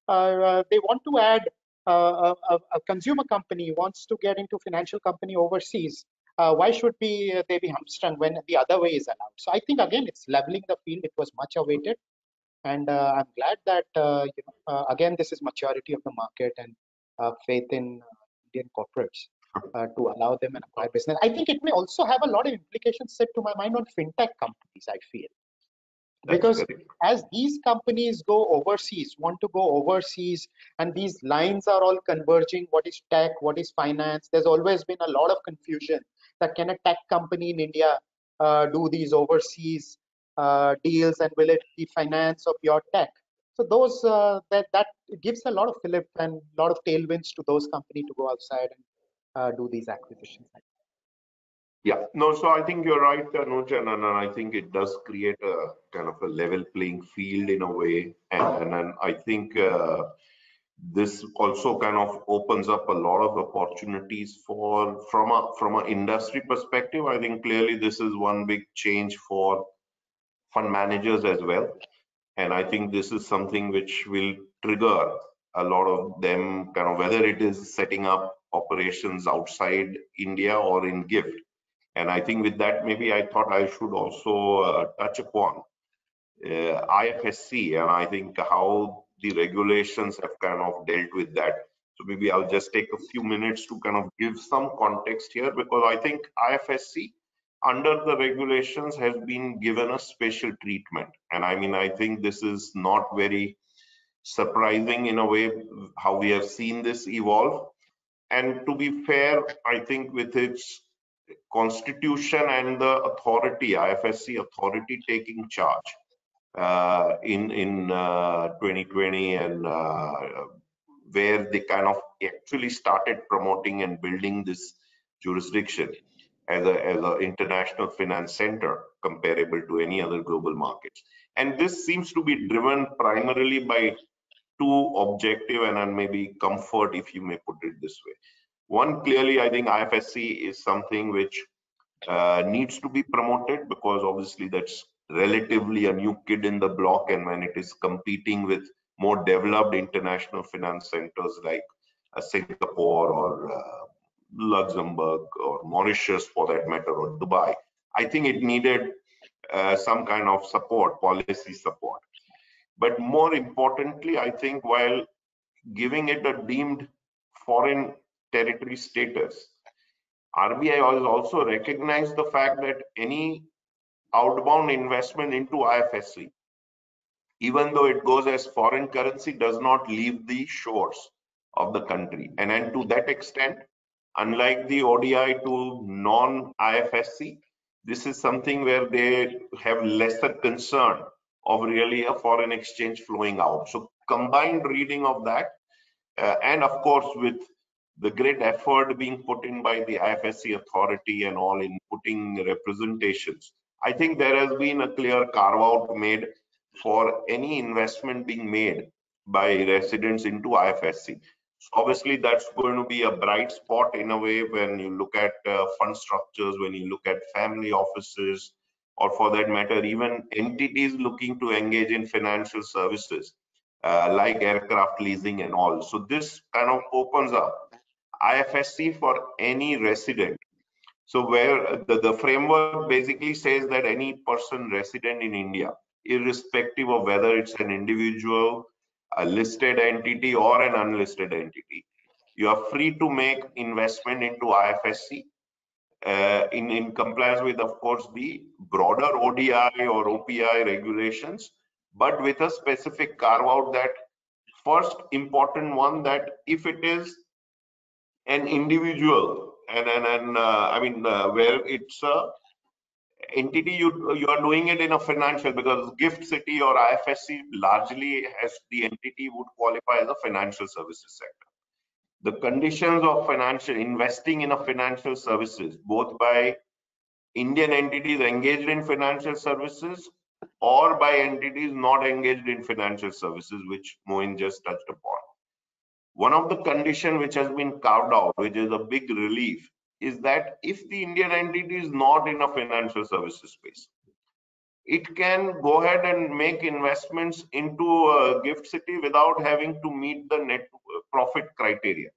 uh, they want to add uh, a, a, consumer company wants to get into financial company overseas. Uh, why should be uh, they be hamstrung when the other way is allowed? So I think again, it's leveling the field. It was much awaited, and uh, I'm glad that you know again this is maturity of the market and faith in Indian corporates uh, to allow them an acquire business. I think it may also have a lot of implications set to my mind on fintech companies, I feel. Because as these companies go overseas, want to go overseas, and these lines are all converging what is tech, what is finance, there's always been a lot of confusion that can a tech company in India uh, do these overseas uh, deals and will it be finance or pure tech? So those uh, that that gives a lot of fillip and a lot of tailwinds to those companies to go outside and uh, do these acquisitions. Yeah, no, so I think you're right, Anuj, and, and I think it does create a kind of a level playing field in a way. And, and, and I think uh, this also kind of opens up a lot of opportunities for from a from an industry perspective. I think clearly this is one big change for fund managers as well. And I think this is something which will trigger a lot of them kind of whether it is setting up operations outside India or in GIFT. And I think with that, maybe I thought I should also uh, touch upon uh, IFSC and I think how the regulations have kind of dealt with that. So maybe I'll just take a few minutes to kind of give some context here because I think IFSC under the regulations has been given a special treatment. And I mean, I think this is not very surprising in a way how we have seen this evolve and to be fair i think with its constitution and the authority ifsc authority taking charge uh, in in uh, 2020 and uh, where they kind of actually started promoting and building this jurisdiction as a as an international finance center comparable to any other global markets. And this seems to be driven primarily by two objective and maybe comfort if you may put it this way. One clearly i think ifsc is something which uh, needs to be promoted because obviously that's relatively a new kid in the block and when it is competing with more developed international finance centers like uh, singapore or uh, luxembourg or mauritius for that matter or dubai i think it needed uh, some kind of support policy support. But more importantly, I think while giving it a deemed foreign territory status, RBI has also recognized the fact that any outbound investment into IFSC, even though it goes as foreign currency, does not leave the shores of the country. And to that extent, unlike the ODI to non-IFSC, this is something where they have lesser concern of really a foreign exchange flowing out. So combined reading of that, uh, and of course with the great effort being put in by the IFSC authority and all in putting representations, I think there has been a clear carve out made for any investment being made by residents into IFSC. So obviously that's going to be a bright spot in a way when you look at uh, fund structures, when you look at family offices, or for that matter, even entities looking to engage in financial services uh, like aircraft leasing and all. So this kind of opens up IFSC for any resident. So where the, the framework basically says that any person resident in India, irrespective of whether it's an individual, a listed entity or an unlisted entity, you are free to make investment into IFSC uh, in, in compliance with, of course, the broader ODI or OPI regulations, but with a specific carve out that first important one that if it is an individual and and, and uh, I mean uh, where it's a entity you you are doing it in a financial because gift city or ifsc largely as the entity would qualify as a financial services sector. The conditions of financial investing in a financial services both by indian entities engaged in financial services or by entities not engaged in financial services which moin just touched upon one of the condition which has been carved out which is a big relief is that if the indian entity is not in a financial services space it can go ahead and make investments into a gift city without having to meet the net profit criteria.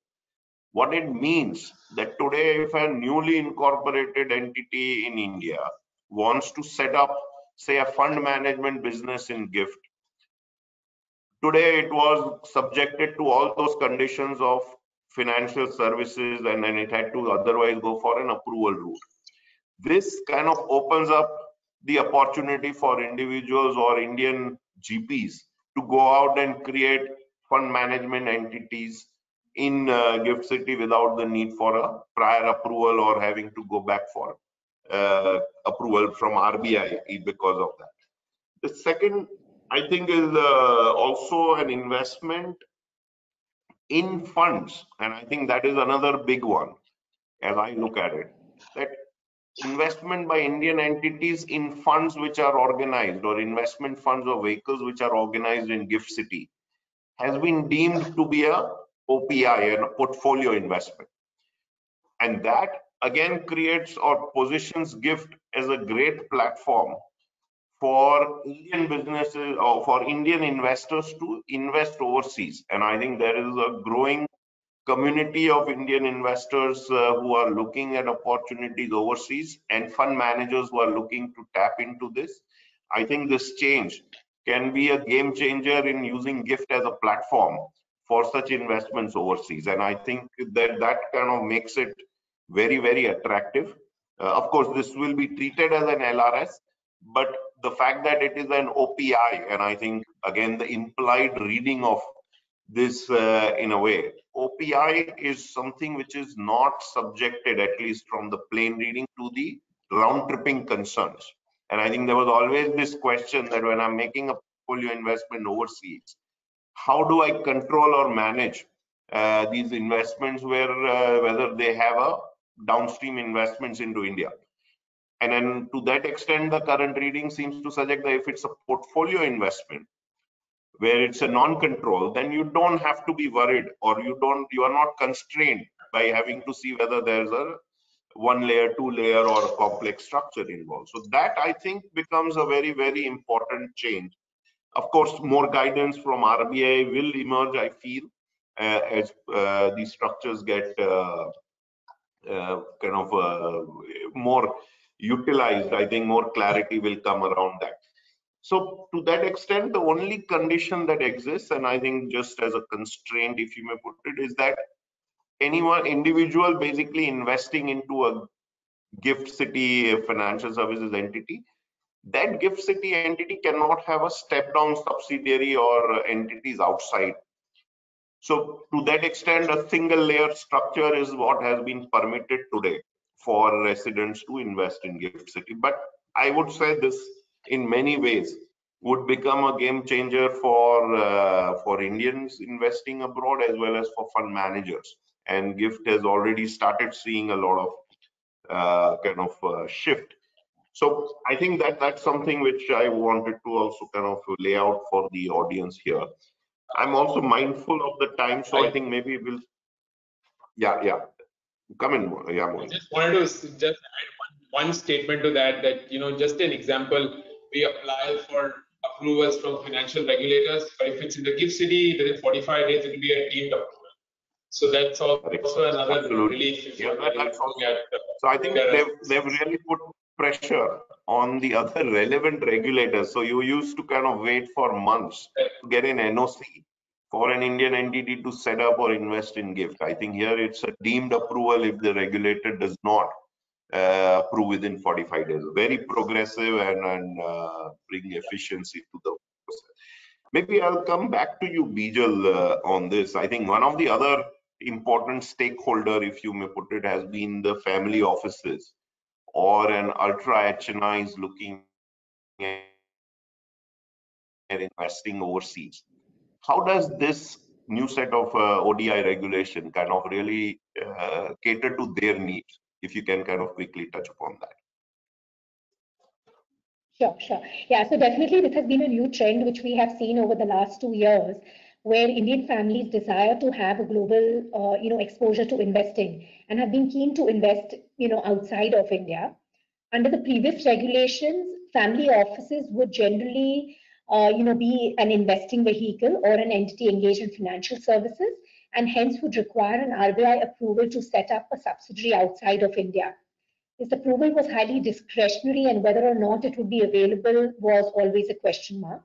What it means that today, if a newly incorporated entity in India wants to set up, say, a fund management business in gift, today it was subjected to all those conditions of financial services and then it had to otherwise go for an approval route. This kind of opens up the opportunity for individuals or Indian GPs to go out and create fund management entities in uh, Gift City without the need for a prior approval or having to go back for uh, approval from RBI because of that. The second, I think, is uh, also an investment in funds, and I think that is another big one as I look at it. That investment by Indian entities in funds which are organized or investment funds or vehicles which are organized in Gift City has been deemed to be a OPI and a portfolio investment. And that again creates or positions GIFT as a great platform for Indian businesses or for Indian investors to invest overseas. And I think there is a growing community of Indian investors uh, who are looking at opportunities overseas and fund managers who are looking to tap into this. I think this change can be a game changer in using GIFT as a platform for such investments overseas. And I think that that kind of makes it very, very attractive. Uh, of course, this will be treated as an LRS, but the fact that it is an OPI, and I think again the implied reading of this uh, in a way, OPI is something which is not subjected, at least from the plain reading, to the round tripping concerns. And I think there was always this question that when I'm making a portfolio investment overseas, how do I control or manage uh, these investments where uh, whether they have a downstream investments into India? And then to that extent, the current reading seems to suggest that if it's a portfolio investment, where it's a non-control, then you don't have to be worried or you don't, you are not constrained by having to see whether there's a one layer, two layer or a complex structure involved. So that I think becomes a very, very important change. Of course, more guidance from RBI will emerge, I feel, uh, as uh, these structures get uh, uh kind of uh, more utilized. I think more clarity will come around that. So to that extent, the only condition that exists, and I think just as a constraint, if you may put it, is that anyone individual basically investing into a gift city financial services entity that gift city entity cannot have a step down subsidiary or entities outside so to that extent a single layer structure is what has been permitted today for residents to invest in Gift City. But I would say this in many ways would become a game changer for uh, for Indians investing abroad as well as for fund managers. And Gift has already started seeing a lot of uh, kind of uh, shift. So I think that that's something which I wanted to also kind of lay out for the audience here. I'm also mindful of the time, so I, I think maybe we'll. Yeah, yeah. Come in, yeah. Mohit. I just wanted to just add one, one statement to that. That you know, just an example, we apply for approvals from financial regulators, but if it's in the gift city, within 45 days, it will be a deemed approval. So that's also another Absolutely. relief. Yeah, at, so I think they've, they've really put pressure on the other relevant regulators. So you used to kind of wait for months to get an NOC for an Indian entity to set up or invest in GIFT. I think here it's a deemed approval if the regulator does not uh, approve within 45 days. Very progressive and, and uh, bring efficiency to the process. Maybe I'll come back to you, Bijal, uh, on this. I think one of the other important stakeholder, if you may put it, has been the family offices or an ultra HNI is looking at investing overseas. How does this new set of uh, ODI regulation kind of really uh, cater to their needs? If you can kind of quickly touch upon that. Sure, sure. Yeah, so definitely this has been a new trend which we have seen over the last two years where Indian families desire to have a global, uh, you know, exposure to investing and have been keen to invest, you know, outside of India. Under the previous regulations, family offices would generally, uh, you know, be an investing vehicle or an entity engaged in financial services, and hence would require an RBI approval to set up a subsidiary outside of India. This approval was highly discretionary, and whether or not it would be available was always a question mark.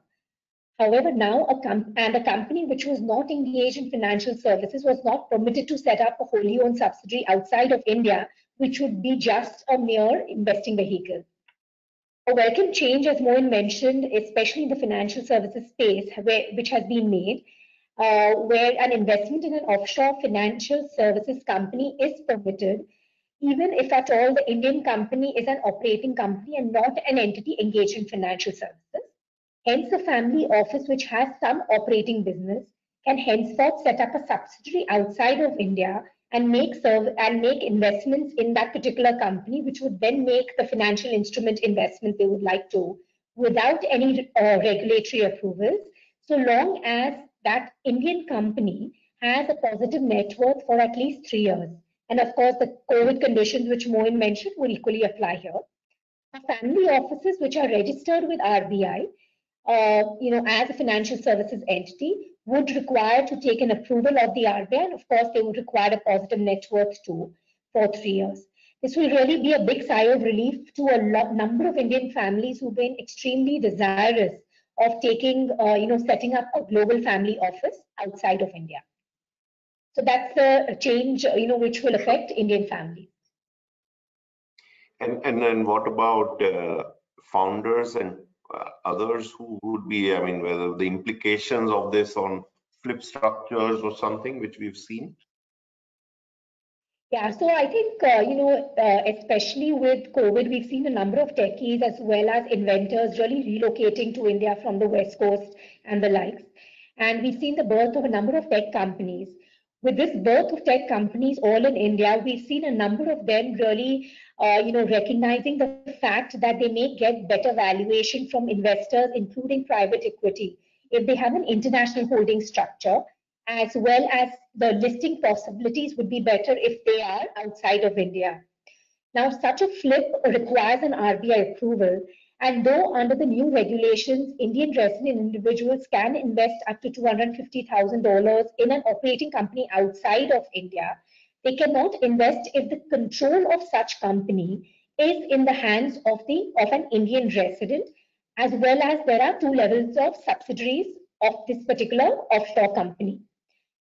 However, now a and a company which was not engaged in financial services was not permitted to set up a wholly owned subsidiary outside of India, which would be just a mere investing vehicle. A welcome change, as Moin mentioned, especially in the financial services space, where, which has been made, uh, where an investment in an offshore financial services company is permitted, even if at all the Indian company is an operating company and not an entity engaged in financial services. Hence, a family office which has some operating business can henceforth set up a subsidiary outside of India and make serve and make investments in that particular company, which would then make the financial instrument investment they would like to without any uh, regulatory approvals, so long as that Indian company has a positive net worth for at least three years. And of course, the COVID conditions which Moin mentioned would equally apply here. Family offices which are registered with RBI uh, you know, as a financial services entity would require to take an approval of the RBI. And of course, they would require a positive net worth too for three years. This will really be a big sigh of relief to a lot, number of Indian families who've been extremely desirous of taking, uh, you know, setting up a global family office outside of India. So that's the change, you know, which will affect Indian families. And and then what about uh, founders and uh, others who would be, I mean, whether the implications of this on flip structures or something which we've seen? Yeah, so I think, uh, you know, uh, especially with COVID, we've seen a number of techies as well as inventors really relocating to India from the West Coast and the likes. And we've seen the birth of a number of tech companies. With this birth of tech companies all in India, we've seen a number of them really uh, you know, recognizing the fact that they may get better valuation from investors, including private equity, if they have an international holding structure, as well as the listing possibilities would be better if they are outside of India. Now, such a flip requires an RBI approval, and though under the new regulations, Indian resident individuals can invest up to $250,000 in an operating company outside of India, they cannot invest if the control of such company is in the hands of the of an Indian resident, as well as there are two levels of subsidiaries of this particular offshore company.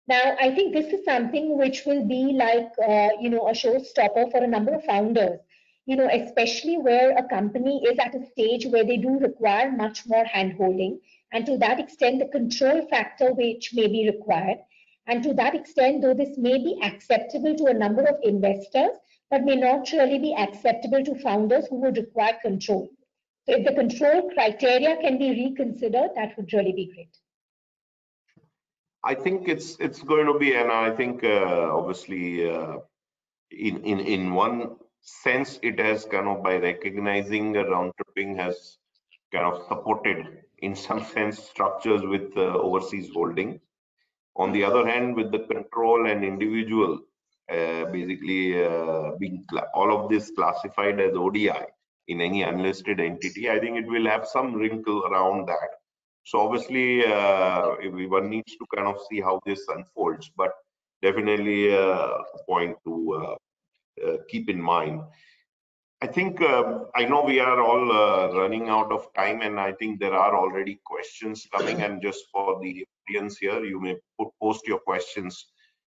Now, I think this is something which will be like, uh, you know, a showstopper for a number of founders, you know, especially where a company is at a stage where they do require much more handholding. And to that extent, the control factor which may be required and to that extent, though this may be acceptable to a number of investors, but may not really be acceptable to founders who would require control. So if the control criteria can be reconsidered, that would really be great. I think it's it's going to be, and I think uh, obviously uh, in in in one sense it has kind of by recognizing round tripping has kind of supported in some sense structures with uh, overseas holding. On the other hand, with the control and individual uh, basically uh, being all of this classified as ODI in any unlisted entity, I think it will have some wrinkle around that. So obviously, uh, one needs to kind of see how this unfolds, but definitely a point to uh, uh, keep in mind. I think uh, I know we are all uh, running out of time, and I think there are already questions coming. And just for the audience here, you may put, post your questions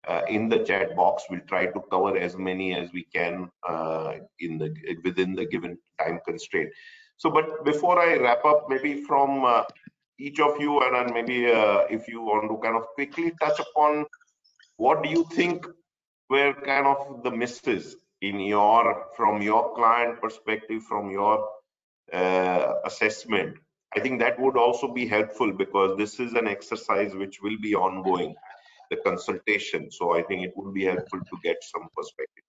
uh, in the chat box. We'll try to cover as many as we can uh, in the within the given time constraint. So, but before I wrap up, maybe from uh, each of you and maybe uh, if you want to kind of quickly touch upon what do you think were kind of the misses in your from your client perspective from your uh, assessment. I think that would also be helpful because this is an exercise which will be ongoing the consultation. So i think it would be helpful to get some perspective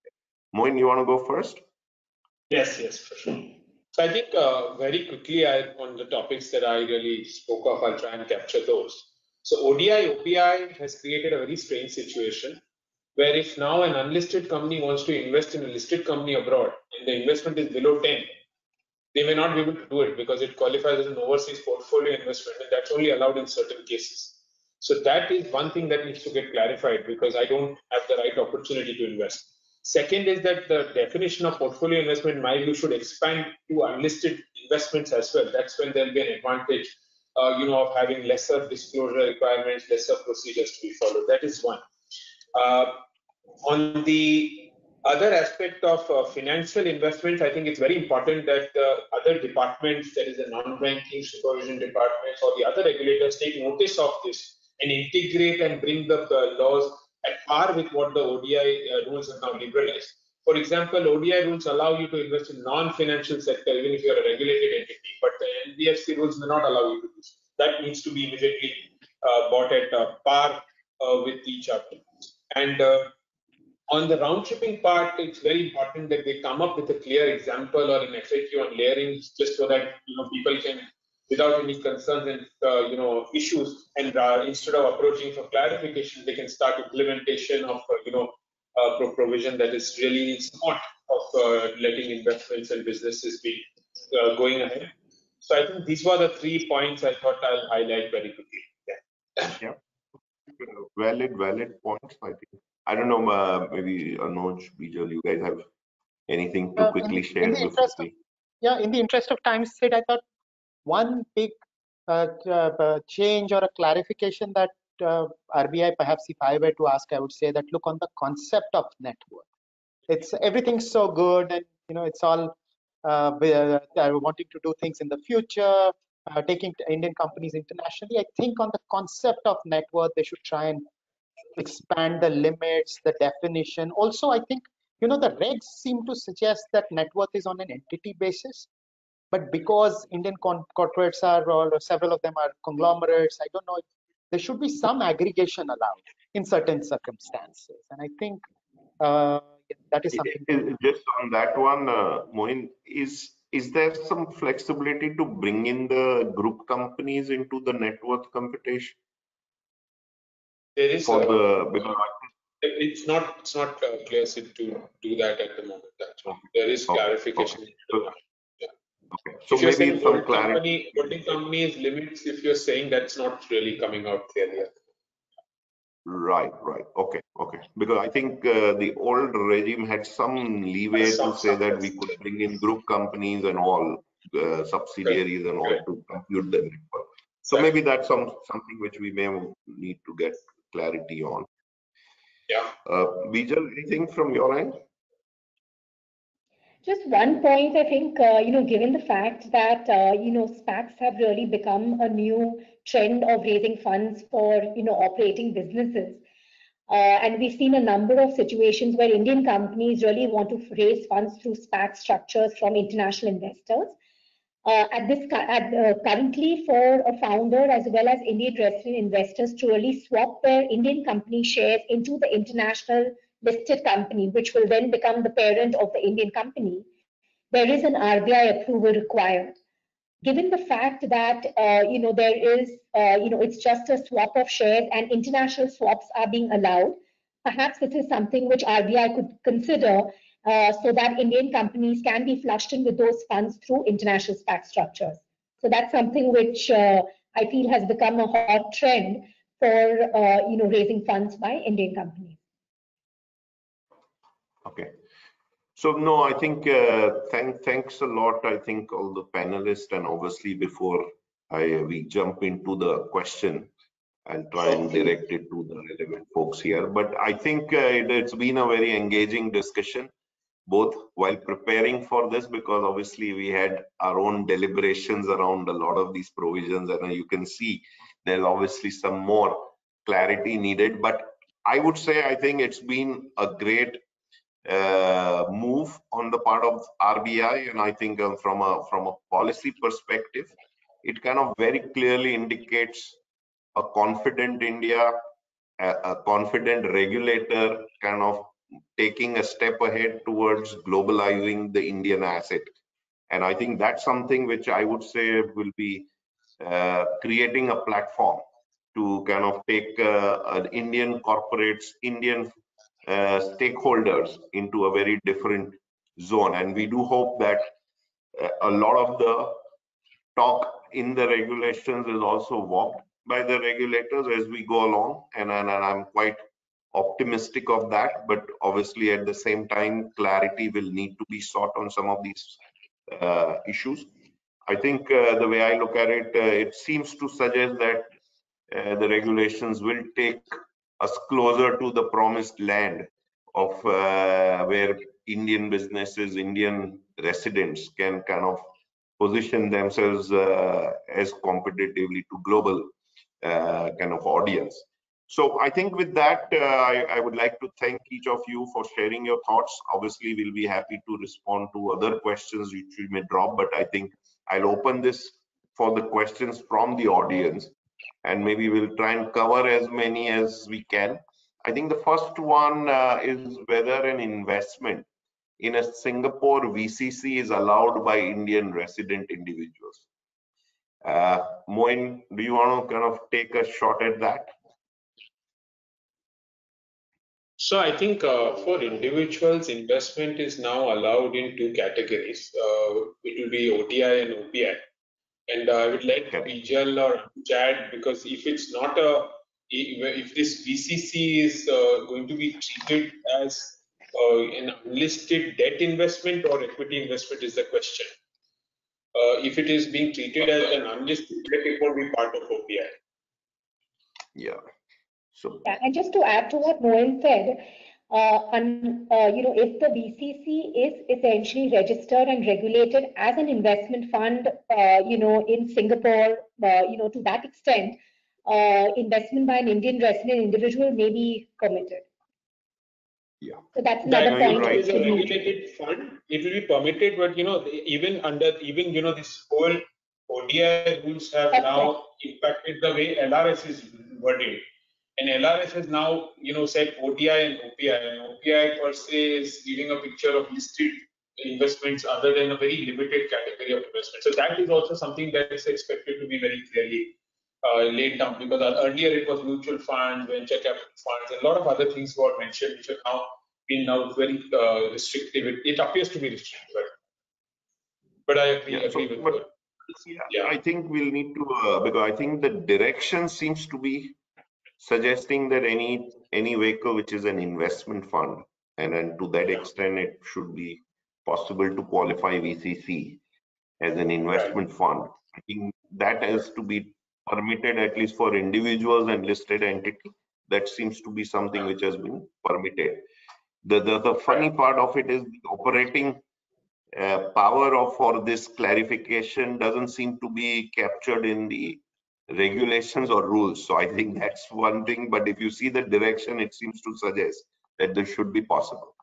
Moin, you want to go first? Yes yes for sure. So I think uh, very quickly I, on the topics that I really spoke of, I'll try and capture those. So ODI, OPI has created a very strange situation where if now an unlisted company wants to invest in a listed company abroad and the investment is below 10, they may not be able to do it because it qualifies as an overseas portfolio investment and that's only allowed in certain cases. So that is one thing that needs to get clarified because I don't have the right opportunity to invest. Second is that the definition of portfolio investment, in my view, should expand to unlisted investments as well. That's when there'll be an advantage, uh, you know, of having lesser disclosure requirements, lesser procedures to be followed. That is one. Uh, on the other aspect of uh, financial investments, I think it's very important that the other departments, that is the non-banking supervision departments or the other regulators take notice of this and integrate and bring the, the laws at par with what the ODI uh, rules have now liberalized. For example, ODI rules allow you to invest in non-financial sector even if you're a regulated entity, but the NBFC rules may not allow you to do so. That needs to be immediately uh, bought at uh, par uh, with each other. And uh, on the round tripping part, it's very important that they come up with a clear example or an FAQ on layering, just so that you know people can without any concerns and uh, you know issues and uh, instead of approaching for clarification they can start implementation of uh, you know uh, provision that is really in support of uh, letting investments and businesses be uh, going ahead. So i think these were the three points i thought i'll highlight very quickly. Yeah, yeah. valid valid points i think i don't know maybe anuj bijal you guys have anything to quickly in, share in the interest of, yeah in the interest of time sid i thought one big uh, uh, change or a clarification that uh, RBI, perhaps if I were to ask, I would say that look on the concept of net worth. It's everything's so good, and you know it's all uh, wanting to do things in the future, uh, taking Indian companies internationally. I think on the concept of net worth, they should try and expand the limits, the definition. Also, I think you know the regs seem to suggest that net worth is on an entity basis but because Indian corporates are, or several of them are conglomerates, I don't know, if there should be some aggregation allowed in certain circumstances. And I think uh, that is something. Just on that one, uh, Moin, is is there some flexibility to bring in the group companies into the net worth computation? There is for a, the because it's not it's not uh, clear to do that at the moment. That's There is clarification. Okay. So, Okay. So if maybe some clarity. Company, holding companies limits if you're saying that's not really coming out clearly. Right, right. Okay, okay. Because I think uh, the old regime had some leeway some to say that we could bring in group companies and all uh, subsidiaries and all to compute the net worth. So maybe that's some something which we may need to get clarity on. Yeah. Uh, Bijal, anything from your end? Just one point, I think, uh, you know, given the fact that, uh, you know, SPACs have really become a new trend of raising funds for, you know, operating businesses. Uh, and we've seen a number of situations where Indian companies really want to raise funds through SPAC structures from international investors. Uh, at this at, uh, currently for a founder as well as Indian investors to really swap their Indian company shares into the international listed company, which will then become the parent of the Indian company, there is an RBI approval required. Given the fact that uh, you know there is uh, you know it's just a swap of shares and international swaps are being allowed, perhaps this is something which RBI could consider uh, so that Indian companies can be flushed in with those funds through international SPAC structures. So that's something which uh, I feel has become a hot trend for uh, you know raising funds by Indian companies. Okay. So no, I think uh, thank, thanks a lot. I think all the panelists and obviously before I we jump into the question, I'll try and direct it to the relevant folks here. But I think uh, it, it's been a very engaging discussion, both while preparing for this, because obviously we had our own deliberations around a lot of these provisions, and you can see there's obviously some more clarity needed. But I would say I think it's been a great uh, move on the part of RBI, and I think um, from a from a policy perspective, it kind of very clearly indicates a confident India, a, a confident regulator, kind of taking a step ahead towards globalizing the Indian asset, and I think that's something which I would say will be uh, creating a platform to kind of take uh, Indian corporates, Indian uh, stakeholders into a very different zone. And we do hope that uh, a lot of the talk in the regulations is also walked by the regulators as we go along. And, and, and I'm quite optimistic of that. But obviously, at the same time, clarity will need to be sought on some of these uh, issues. I think uh, the way I look at it, uh, it seems to suggest that uh, the regulations will take us closer to the promised land of uh, where Indian businesses, Indian residents can kind of position themselves uh, as competitively to global kind of audience. So I think with that, uh, I, I, would like to thank each of you for sharing your thoughts. Obviously, we'll be happy to respond to other questions which we may drop, but I think I'll open this for the questions from the audience and maybe we'll try and cover as many as we can. I think the first one uh, is whether an investment in a Singapore VCC is allowed by Indian resident individuals. Uh, Moin, do you want to kind of take a shot at that? So I think uh, for individuals, investment is now allowed in two categories. Uh, it will be ODI and OPI. And I would like Bijal or Chad because if it's not a if this VCC is uh, going to be treated as uh, an unlisted debt investment or equity investment is the question. Uh, if it is being treated as an unlisted debt, it will be part of OPI. Yeah. So. Yeah, and just to add to what Noel said, uh, and uh, you know if the VCC is essentially registered and regulated as an investment fund, uh, you know in Singapore, uh, you know to that extent, uh, investment by an Indian resident individual may be permitted. Yeah. So that's another point. Right. It is a regulated fund. It will be permitted, but you know even under even you know this whole ODI rules have that's now right. impacted the way LRS is worded and LRS has now, you know, said ODI and OPI, and OPI per se is giving a picture of listed investments other than a very limited category of investments. So that is also something that is expected to be very clearly uh, laid down because earlier it was mutual funds, venture capital funds, and a lot of other things were mentioned which are now been now very uh, restrictive. It, it, appears to be restrictive, but, but I agree, yeah, agree so, with but, yeah, yeah, I think we'll need to uh, because I think the direction seems to be suggesting that any any vehicle which is an investment fund and then to that extent it should be possible to qualify VCC as an investment right. fund. I think that has to be permitted at least for individuals and listed entity. That seems to be something which has been permitted. The, the, the funny part of it is the operating uh, power of for this clarification doesn't seem to be captured in the regulations or rules. So I think that's one thing. But if you see the direction, it seems to suggest that this should be possible.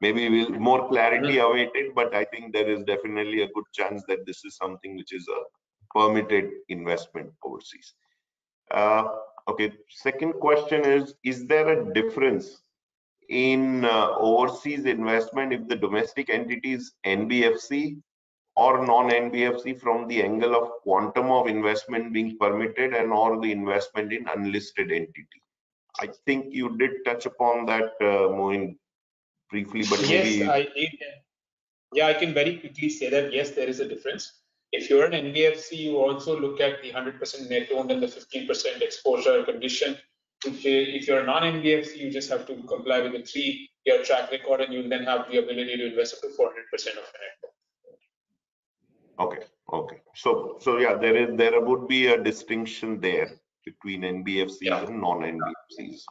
Maybe we'll more clarity awaited, but I think there is definitely a good chance that this is something which is a permitted investment overseas. Uh, okay, second question is, is there a difference in uh, overseas investment if the domestic entity is NBFC or non-NBFC from the angle of quantum of investment being permitted and or the investment in unlisted entity? I think you did touch upon that, uh, Moin, briefly, but yes, maybe... I did. Yeah, I can very quickly say that yes, there is a difference. If you're an NBFC, you also look at the 100% net owned and the 15% exposure condition. If, you, if you're a non-NBFC, you just have to comply with the three-year track record, and you'll then have the ability to invest up to 400% of your net. Okay, okay. So, so yeah, there is there would be a distinction there between NBFCs Yeah. and non-NBFCs.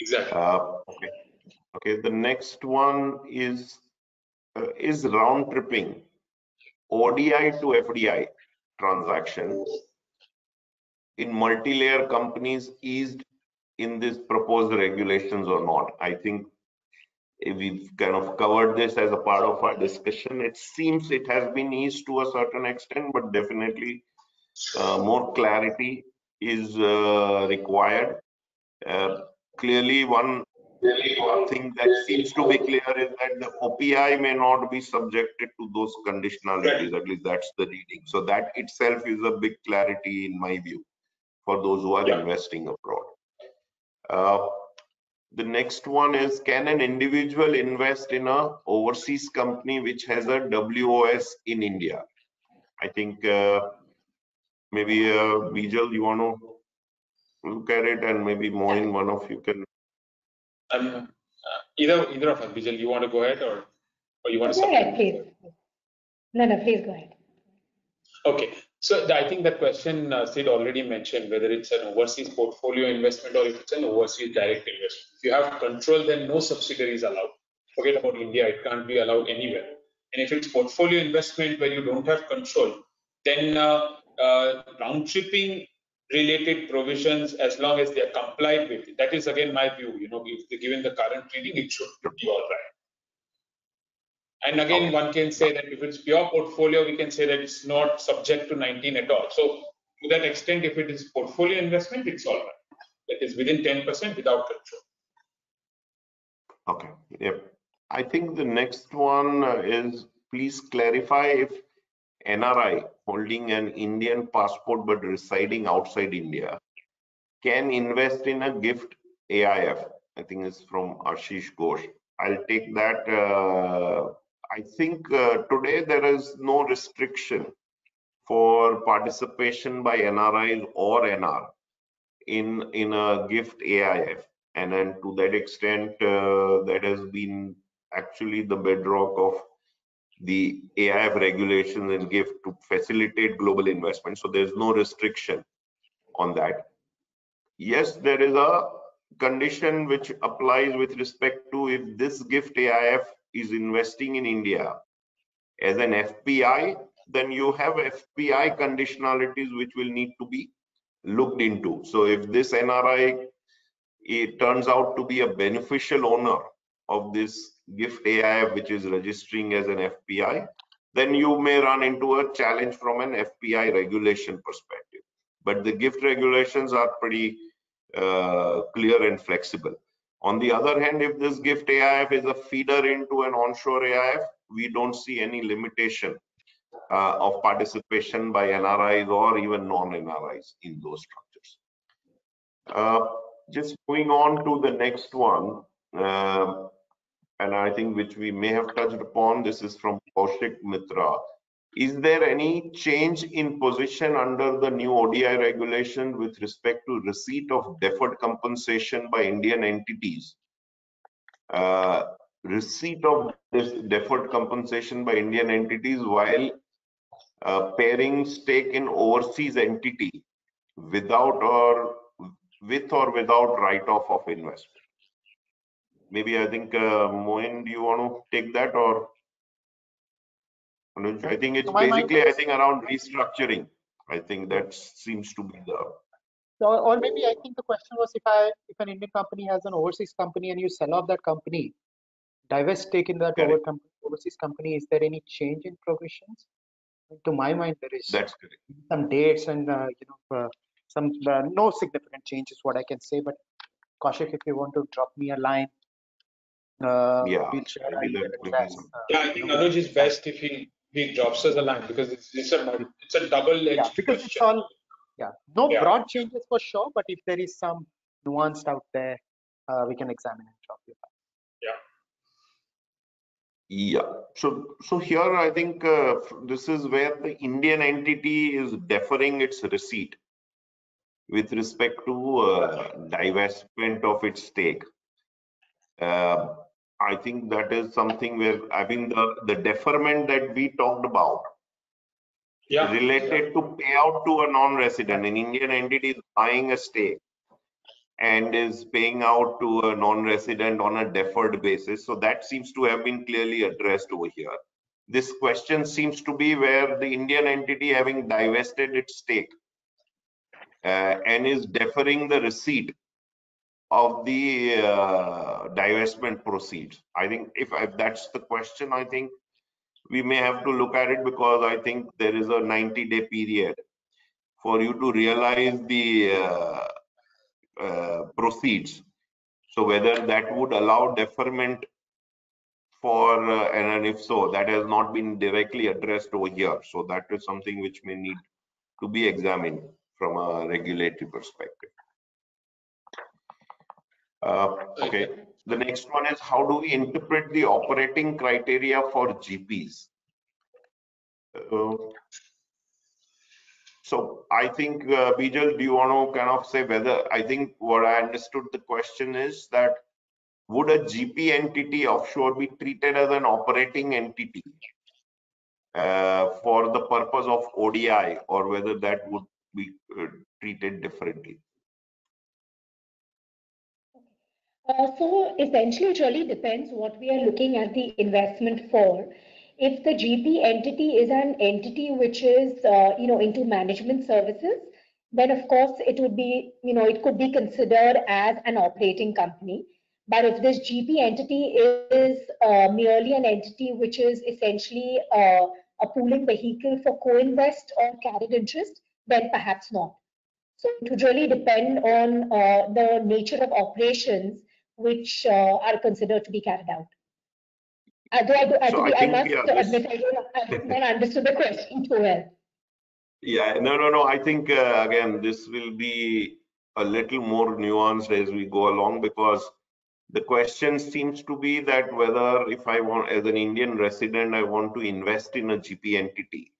Exactly. Uh, okay. Okay. The next one is uh, is round tripping ODI to FDI transaction in multi-layer companies eased in this proposed regulations or not. I think we've kind of covered this as a part of our discussion. It seems it has been eased to a certain extent, but definitely uh, more clarity is uh, required. Uh, clearly, one thing that seems to be clear is that the OPI may not be subjected to those conditionalities. At least that's the reading. So that itself is a big clarity in my view for those who are Yeah. investing abroad. The next one is can an individual invest in a overseas company which has a WOS in India? I think uh, maybe uh, Bijal, you want to look at it and maybe Moin, one of you can. Um, uh, either either of us, Bijal, you want to go ahead or or you want to Go ahead, please. No, no, please go ahead. Okay, so I think that question uh, Sid already mentioned whether it's an overseas portfolio investment or if it's an overseas direct investment. If you have control, then no subsidiary is allowed. Forget about India; it can't be allowed anywhere. And if it's portfolio investment where you don't have control, then uh, uh, round tripping related provisions, as long as they are complied with, that is again my view. You know, if given the current reading, it should be all right. And again, one can say that if it's pure portfolio, we can say that it's not subject to 19 at all. So to that extent, if it is portfolio investment, it's all right. That is within 10% without control. Okay, yep. I think the next one uh, is please clarify if NRI holding an Indian passport but residing outside India can invest in a GIFT AIF. I think it's from Ashish Ghosh. I'll take that. Uh, I think uh, today there is no restriction for participation by NRIs or NR in in a GIFT AIF and then to that extent uh, that has been actually the bedrock of the AIF regulations and GIFT to facilitate global investment. So there's no restriction on that. Yes there is a condition which applies with respect to if this GIFT AIF is investing in India as an FPI then you have FPI conditionalities which will need to be looked into so if this NRI it turns out to be a beneficial owner of this GIFT AIF, which is registering as an FPI, then you may run into a challenge from an FPI regulation perspective. But the GIFT regulations are pretty uh, clear and flexible. On the other hand, if this GIFT AIF is a feeder into an onshore AIF, we don't see any limitation uh, of participation by NRIs or even non-NRIs in those structures. Uh, just going on to the next one, uh, and I think which we may have touched upon, this is from Kaushik Mitra. Is there any change in position under the new ODI regulation with respect to receipt of deferred compensation by Indian entities? Uh, receipt of this deferred compensation by Indian entities while uh, paring stake in overseas entity without or with or without write-off of investment. Maybe I think, uh, Moin, do you want to take that or? Anuj, I think it's To mind, basically, I think around restructuring. I think that seems to be the. Or, or maybe I think the question was if I if an Indian company has an overseas company and you sell off that company, divest stake in that over com overseas company, is there any change in provisions? To my mind, there is That's correct. some dates and uh, you know uh, some uh, no significant change is what I can say. But Kaushik, if you want to drop me a line, uh, Yeah, we'll share maybe our that will be address, some- uh, Yeah, I think Anuj is best if he he drops us a line because it's, it's a it's a double-edged yeah, because it's all yeah no Yeah. broad changes for sure. But if there is some nuanced out there, uh, we can examine and drop you. back. Yeah. So, so here I think uh, this is where the Indian entity is deferring its receipt with respect to uh, divestment of its stake. Uh, I think that is something where I think the the deferment that we talked about Yeah, related to payout to a non-resident. An Indian entity is buying a stake and is paying out to a non-resident on a deferred basis. So that seems to have been clearly addressed over here. This question seems to be where the Indian entity having divested its stake uh, and is deferring the receipt of the uh, divestment proceeds. I think if, if that's the question, I think we may have to look at it because I think there is a 90 day period for you to realize the uh, uh, proceeds. So whether that would allow deferment for, uh, and and if so, that has not been directly addressed over here. So that is something which may need to be examined from a regulatory perspective. Uh, okay, the next one is how do we interpret the operating criteria for GPs? Uh, so I think, uh, Bijal, do you want to kind of say whether, I think what I understood the question is that would a GP entity offshore be treated as an operating entity uh, for the purpose of ODI or whether that would be uh, treated differently? Uh, so essentially, it really depends what we are looking at the investment for. If the GP entity is an entity which is, uh, you know, into management services, then of course it would be, you know, it could be considered as an operating company. But if this GP entity is uh, merely an entity which is essentially uh, a pooling vehicle for co-invest or carried interest, then perhaps not. So it would really depend on uh, the nature of operations which uh, are considered to be carried out. I, do- I, So I be- I think, must yeah, admit, I don't, I have not understood the question too well. Yeah, no, no, no. I think uh, again, this will be a little more nuanced as we go along because the question seems to be that whether if I want, as an Indian resident, I want to invest in a GP entity.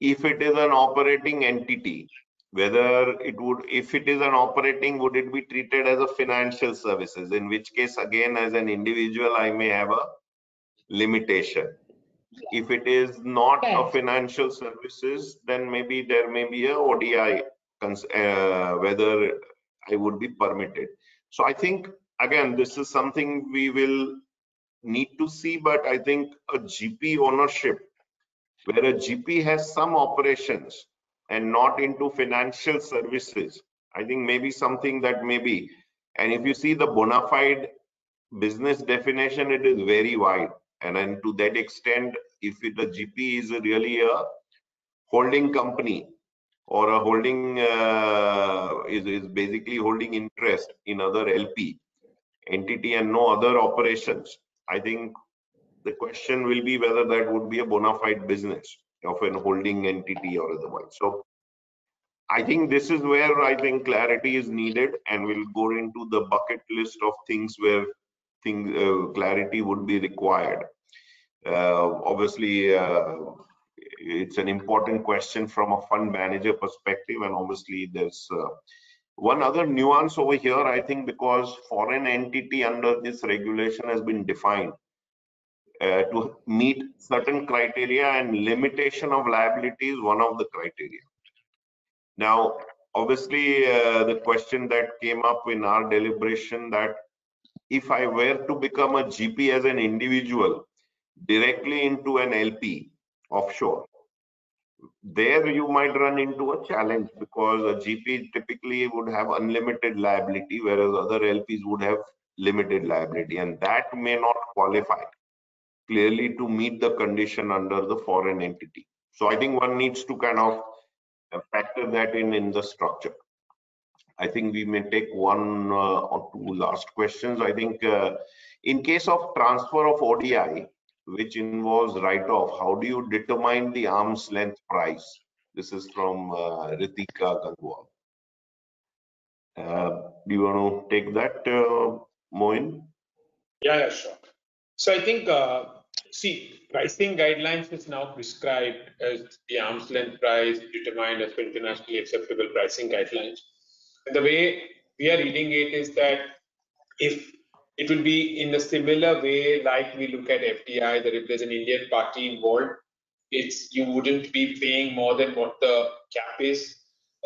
If it is an operating entity, whether it would, if it is an operating, would it be treated as a financial services? In which case, again, as an individual, I may have a limitation. If it is not a financial services, then maybe there may be a ODI, uh, whether I would be permitted. So I think, again, this is something we will need to see, but I think a GP ownership, where a GP has some operations and not into financial services, I think maybe something that may be. And if you see the bona fide business definition, it is very wide. And then to that extent, if the GP is really a holding company or a holding, uh, is, is basically holding interest in other LP entity and no other operations, I think the question will be whether that would be a bona fide business of an holding entity or otherwise. So I think this is where I think clarity is needed and we'll go into the bucket list of things where thing, uh, clarity would be required. Uh, obviously, uh, it's an important question from a fund manager perspective, and obviously there's uh, one other nuance over here. I think because foreign entity under this regulation has been defined uh, to meet certain criteria and limitation of liability is one of the criteria. Now, obviously, uh, the question that came up in our deliberation that if I were to become a GP as an individual directly into an LP offshore, there you might run into a challenge because a GP typically would have unlimited liability, whereas other LPs would have limited liability, and that may not qualify clearly to meet the condition under the foreign entity. So I think one needs to kind of factor that in in the structure. I think we may take one uh, or two last questions. I think uh, in case of transfer of ODI, which involves write-off, how do you determine the arm's length price? This is from uh, Ritika Gangwal. Uh, do you want to take that, uh, Moin? Yeah, yeah, sure. So I think, uh, see, pricing guidelines is now prescribed as the arm's length price determined as per internationally acceptable pricing guidelines. And the way we are reading it is that if it will be in a similar way like we look at FDI, that if there's an Indian party involved, it's you wouldn't be paying more than what the cap is.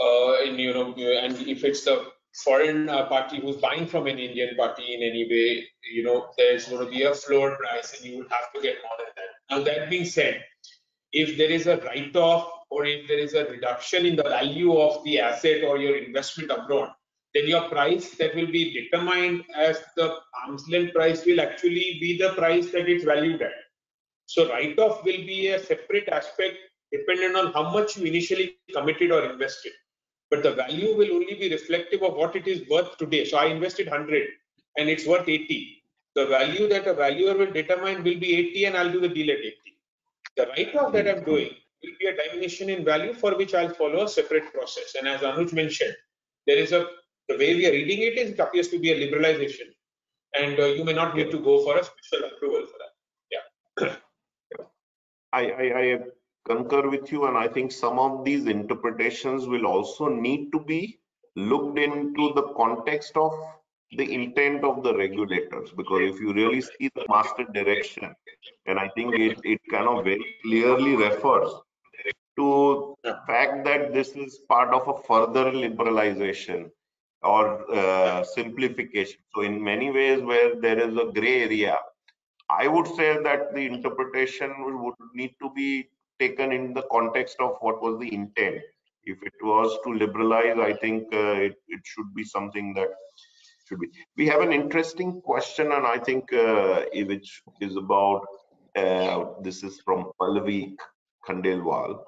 Uh, and you know, and if it's the foreign uh, party who's buying from an Indian party in any way, you know, there's going to be a floor price, and you would have to get more than that. Now that being said, if there is a write-off or if there is a reduction in the value of the asset or your investment abroad, then your price that will be determined as the arm's length price will actually be the price that it's valued at. So write-off will be a separate aspect dependent on how much you initially committed or invested. But the value will only be reflective of what it is worth today. So I invested 100 and it's worth 80. The value that a valuer will determine will be 80 and I'll do the deal at 80. The write-off that I'm doing will be a diminution in value for which I'll follow a separate process. And as Anuj mentioned, there is a the way we are reading it is it appears to be a liberalization, and uh, you may not need to go for a special approval for that. Yeah. I, I, I concur with you, and I think some of these interpretations will also need to be looked into the context of the intent of the regulators because if you really see the master direction and i think it, it kind of very clearly refers to the fact that this is part of a further liberalization or uh, simplification. So in many ways where there is a gray area, I would say that the interpretation would need to be taken in the context of what was the intent. If it was to liberalize, I think uh, it, it should be something that should be. We have an interesting question, and I think uh, which is about uh, this is from Pallavi Khandelwal.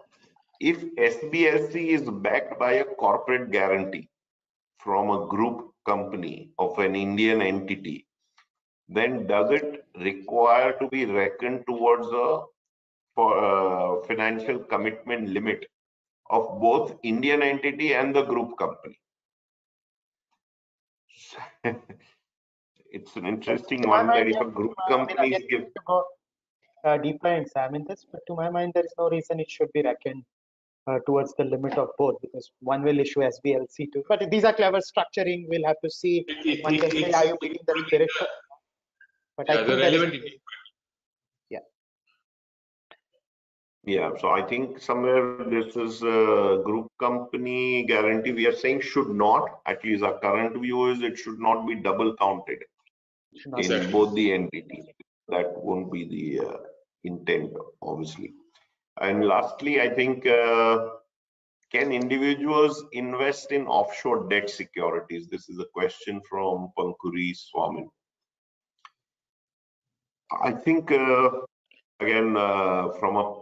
If SBLC is backed by a corporate guarantee, from a group company of an Indian entity, then does it require to be reckoned towards a for, uh, financial commitment limit of both Indian entity and the group company? it's an interesting one that if a group company is give go uh, deeper and examine this, but to my mind, there is no reason it should be reckoned uh, towards the limit of both because one will issue SBLC too. But these are clever structuring. We'll have to see. One can say, are you meeting the director? But yeah, I think relevant that is, yeah. Yeah, so I think somewhere this is a group company guarantee we are saying should not, at least our current view is it should not be double counted in Exactly. both the entities. That won't be the uh, intent, obviously. And lastly, I think, uh, can individuals invest in offshore debt securities? This is a question from Pankuri Swamin. I think, uh, again, uh, from a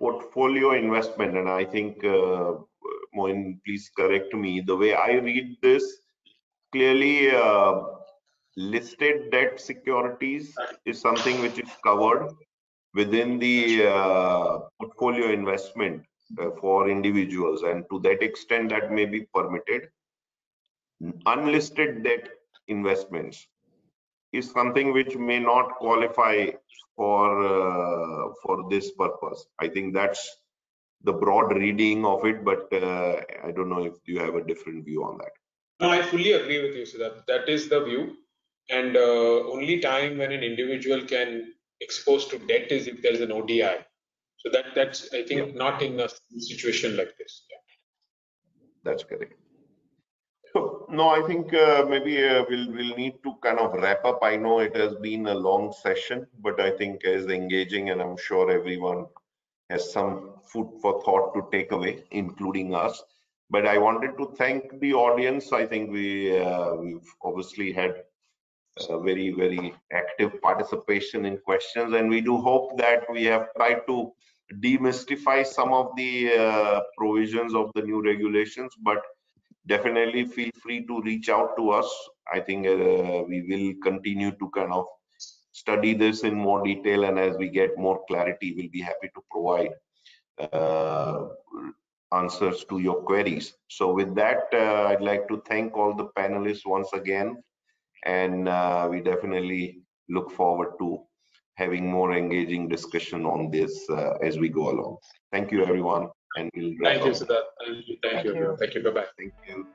portfolio investment, and I think, uh, Moin, please correct me, the way I read this, clearly, uh, listed debt securities is something which is covered within the uh, portfolio investment uh, for individuals. And to that extent that may be permitted. Unlisted debt investments is something which may not qualify for uh, for this purpose i think that's the broad reading of it but uh, i don't know if you have a different view on that No, I fully agree with you. So that that is the view, and uh, only time when an individual can expose to debt is if there is an ODI. So that that's I think not in a situation like this. Yeah. That's correct. No, I think uh, maybe uh, we'll we'll need to kind of wrap up. I know it has been a long session, but I think as engaging, and I'm sure everyone has some food for thought to take away, including us. But I wanted to thank the audience. I think we uh, we've obviously had very very active participation in questions, and we do hope that we have tried to demystify some of the uh, provisions of the new regulations. But definitely feel free to reach out to us. I think uh, we will continue to kind of study this in more detail and as we get more clarity we'll be happy to provide uh, answers to your queries. So with that uh, i'd like to thank all the panelists once again and uh, we definitely look forward to having more engaging discussion on this uh, as we go along. Thank you everyone and we'll thank you um, Siddharth. thank you thank, you. you thank you bye bye thank you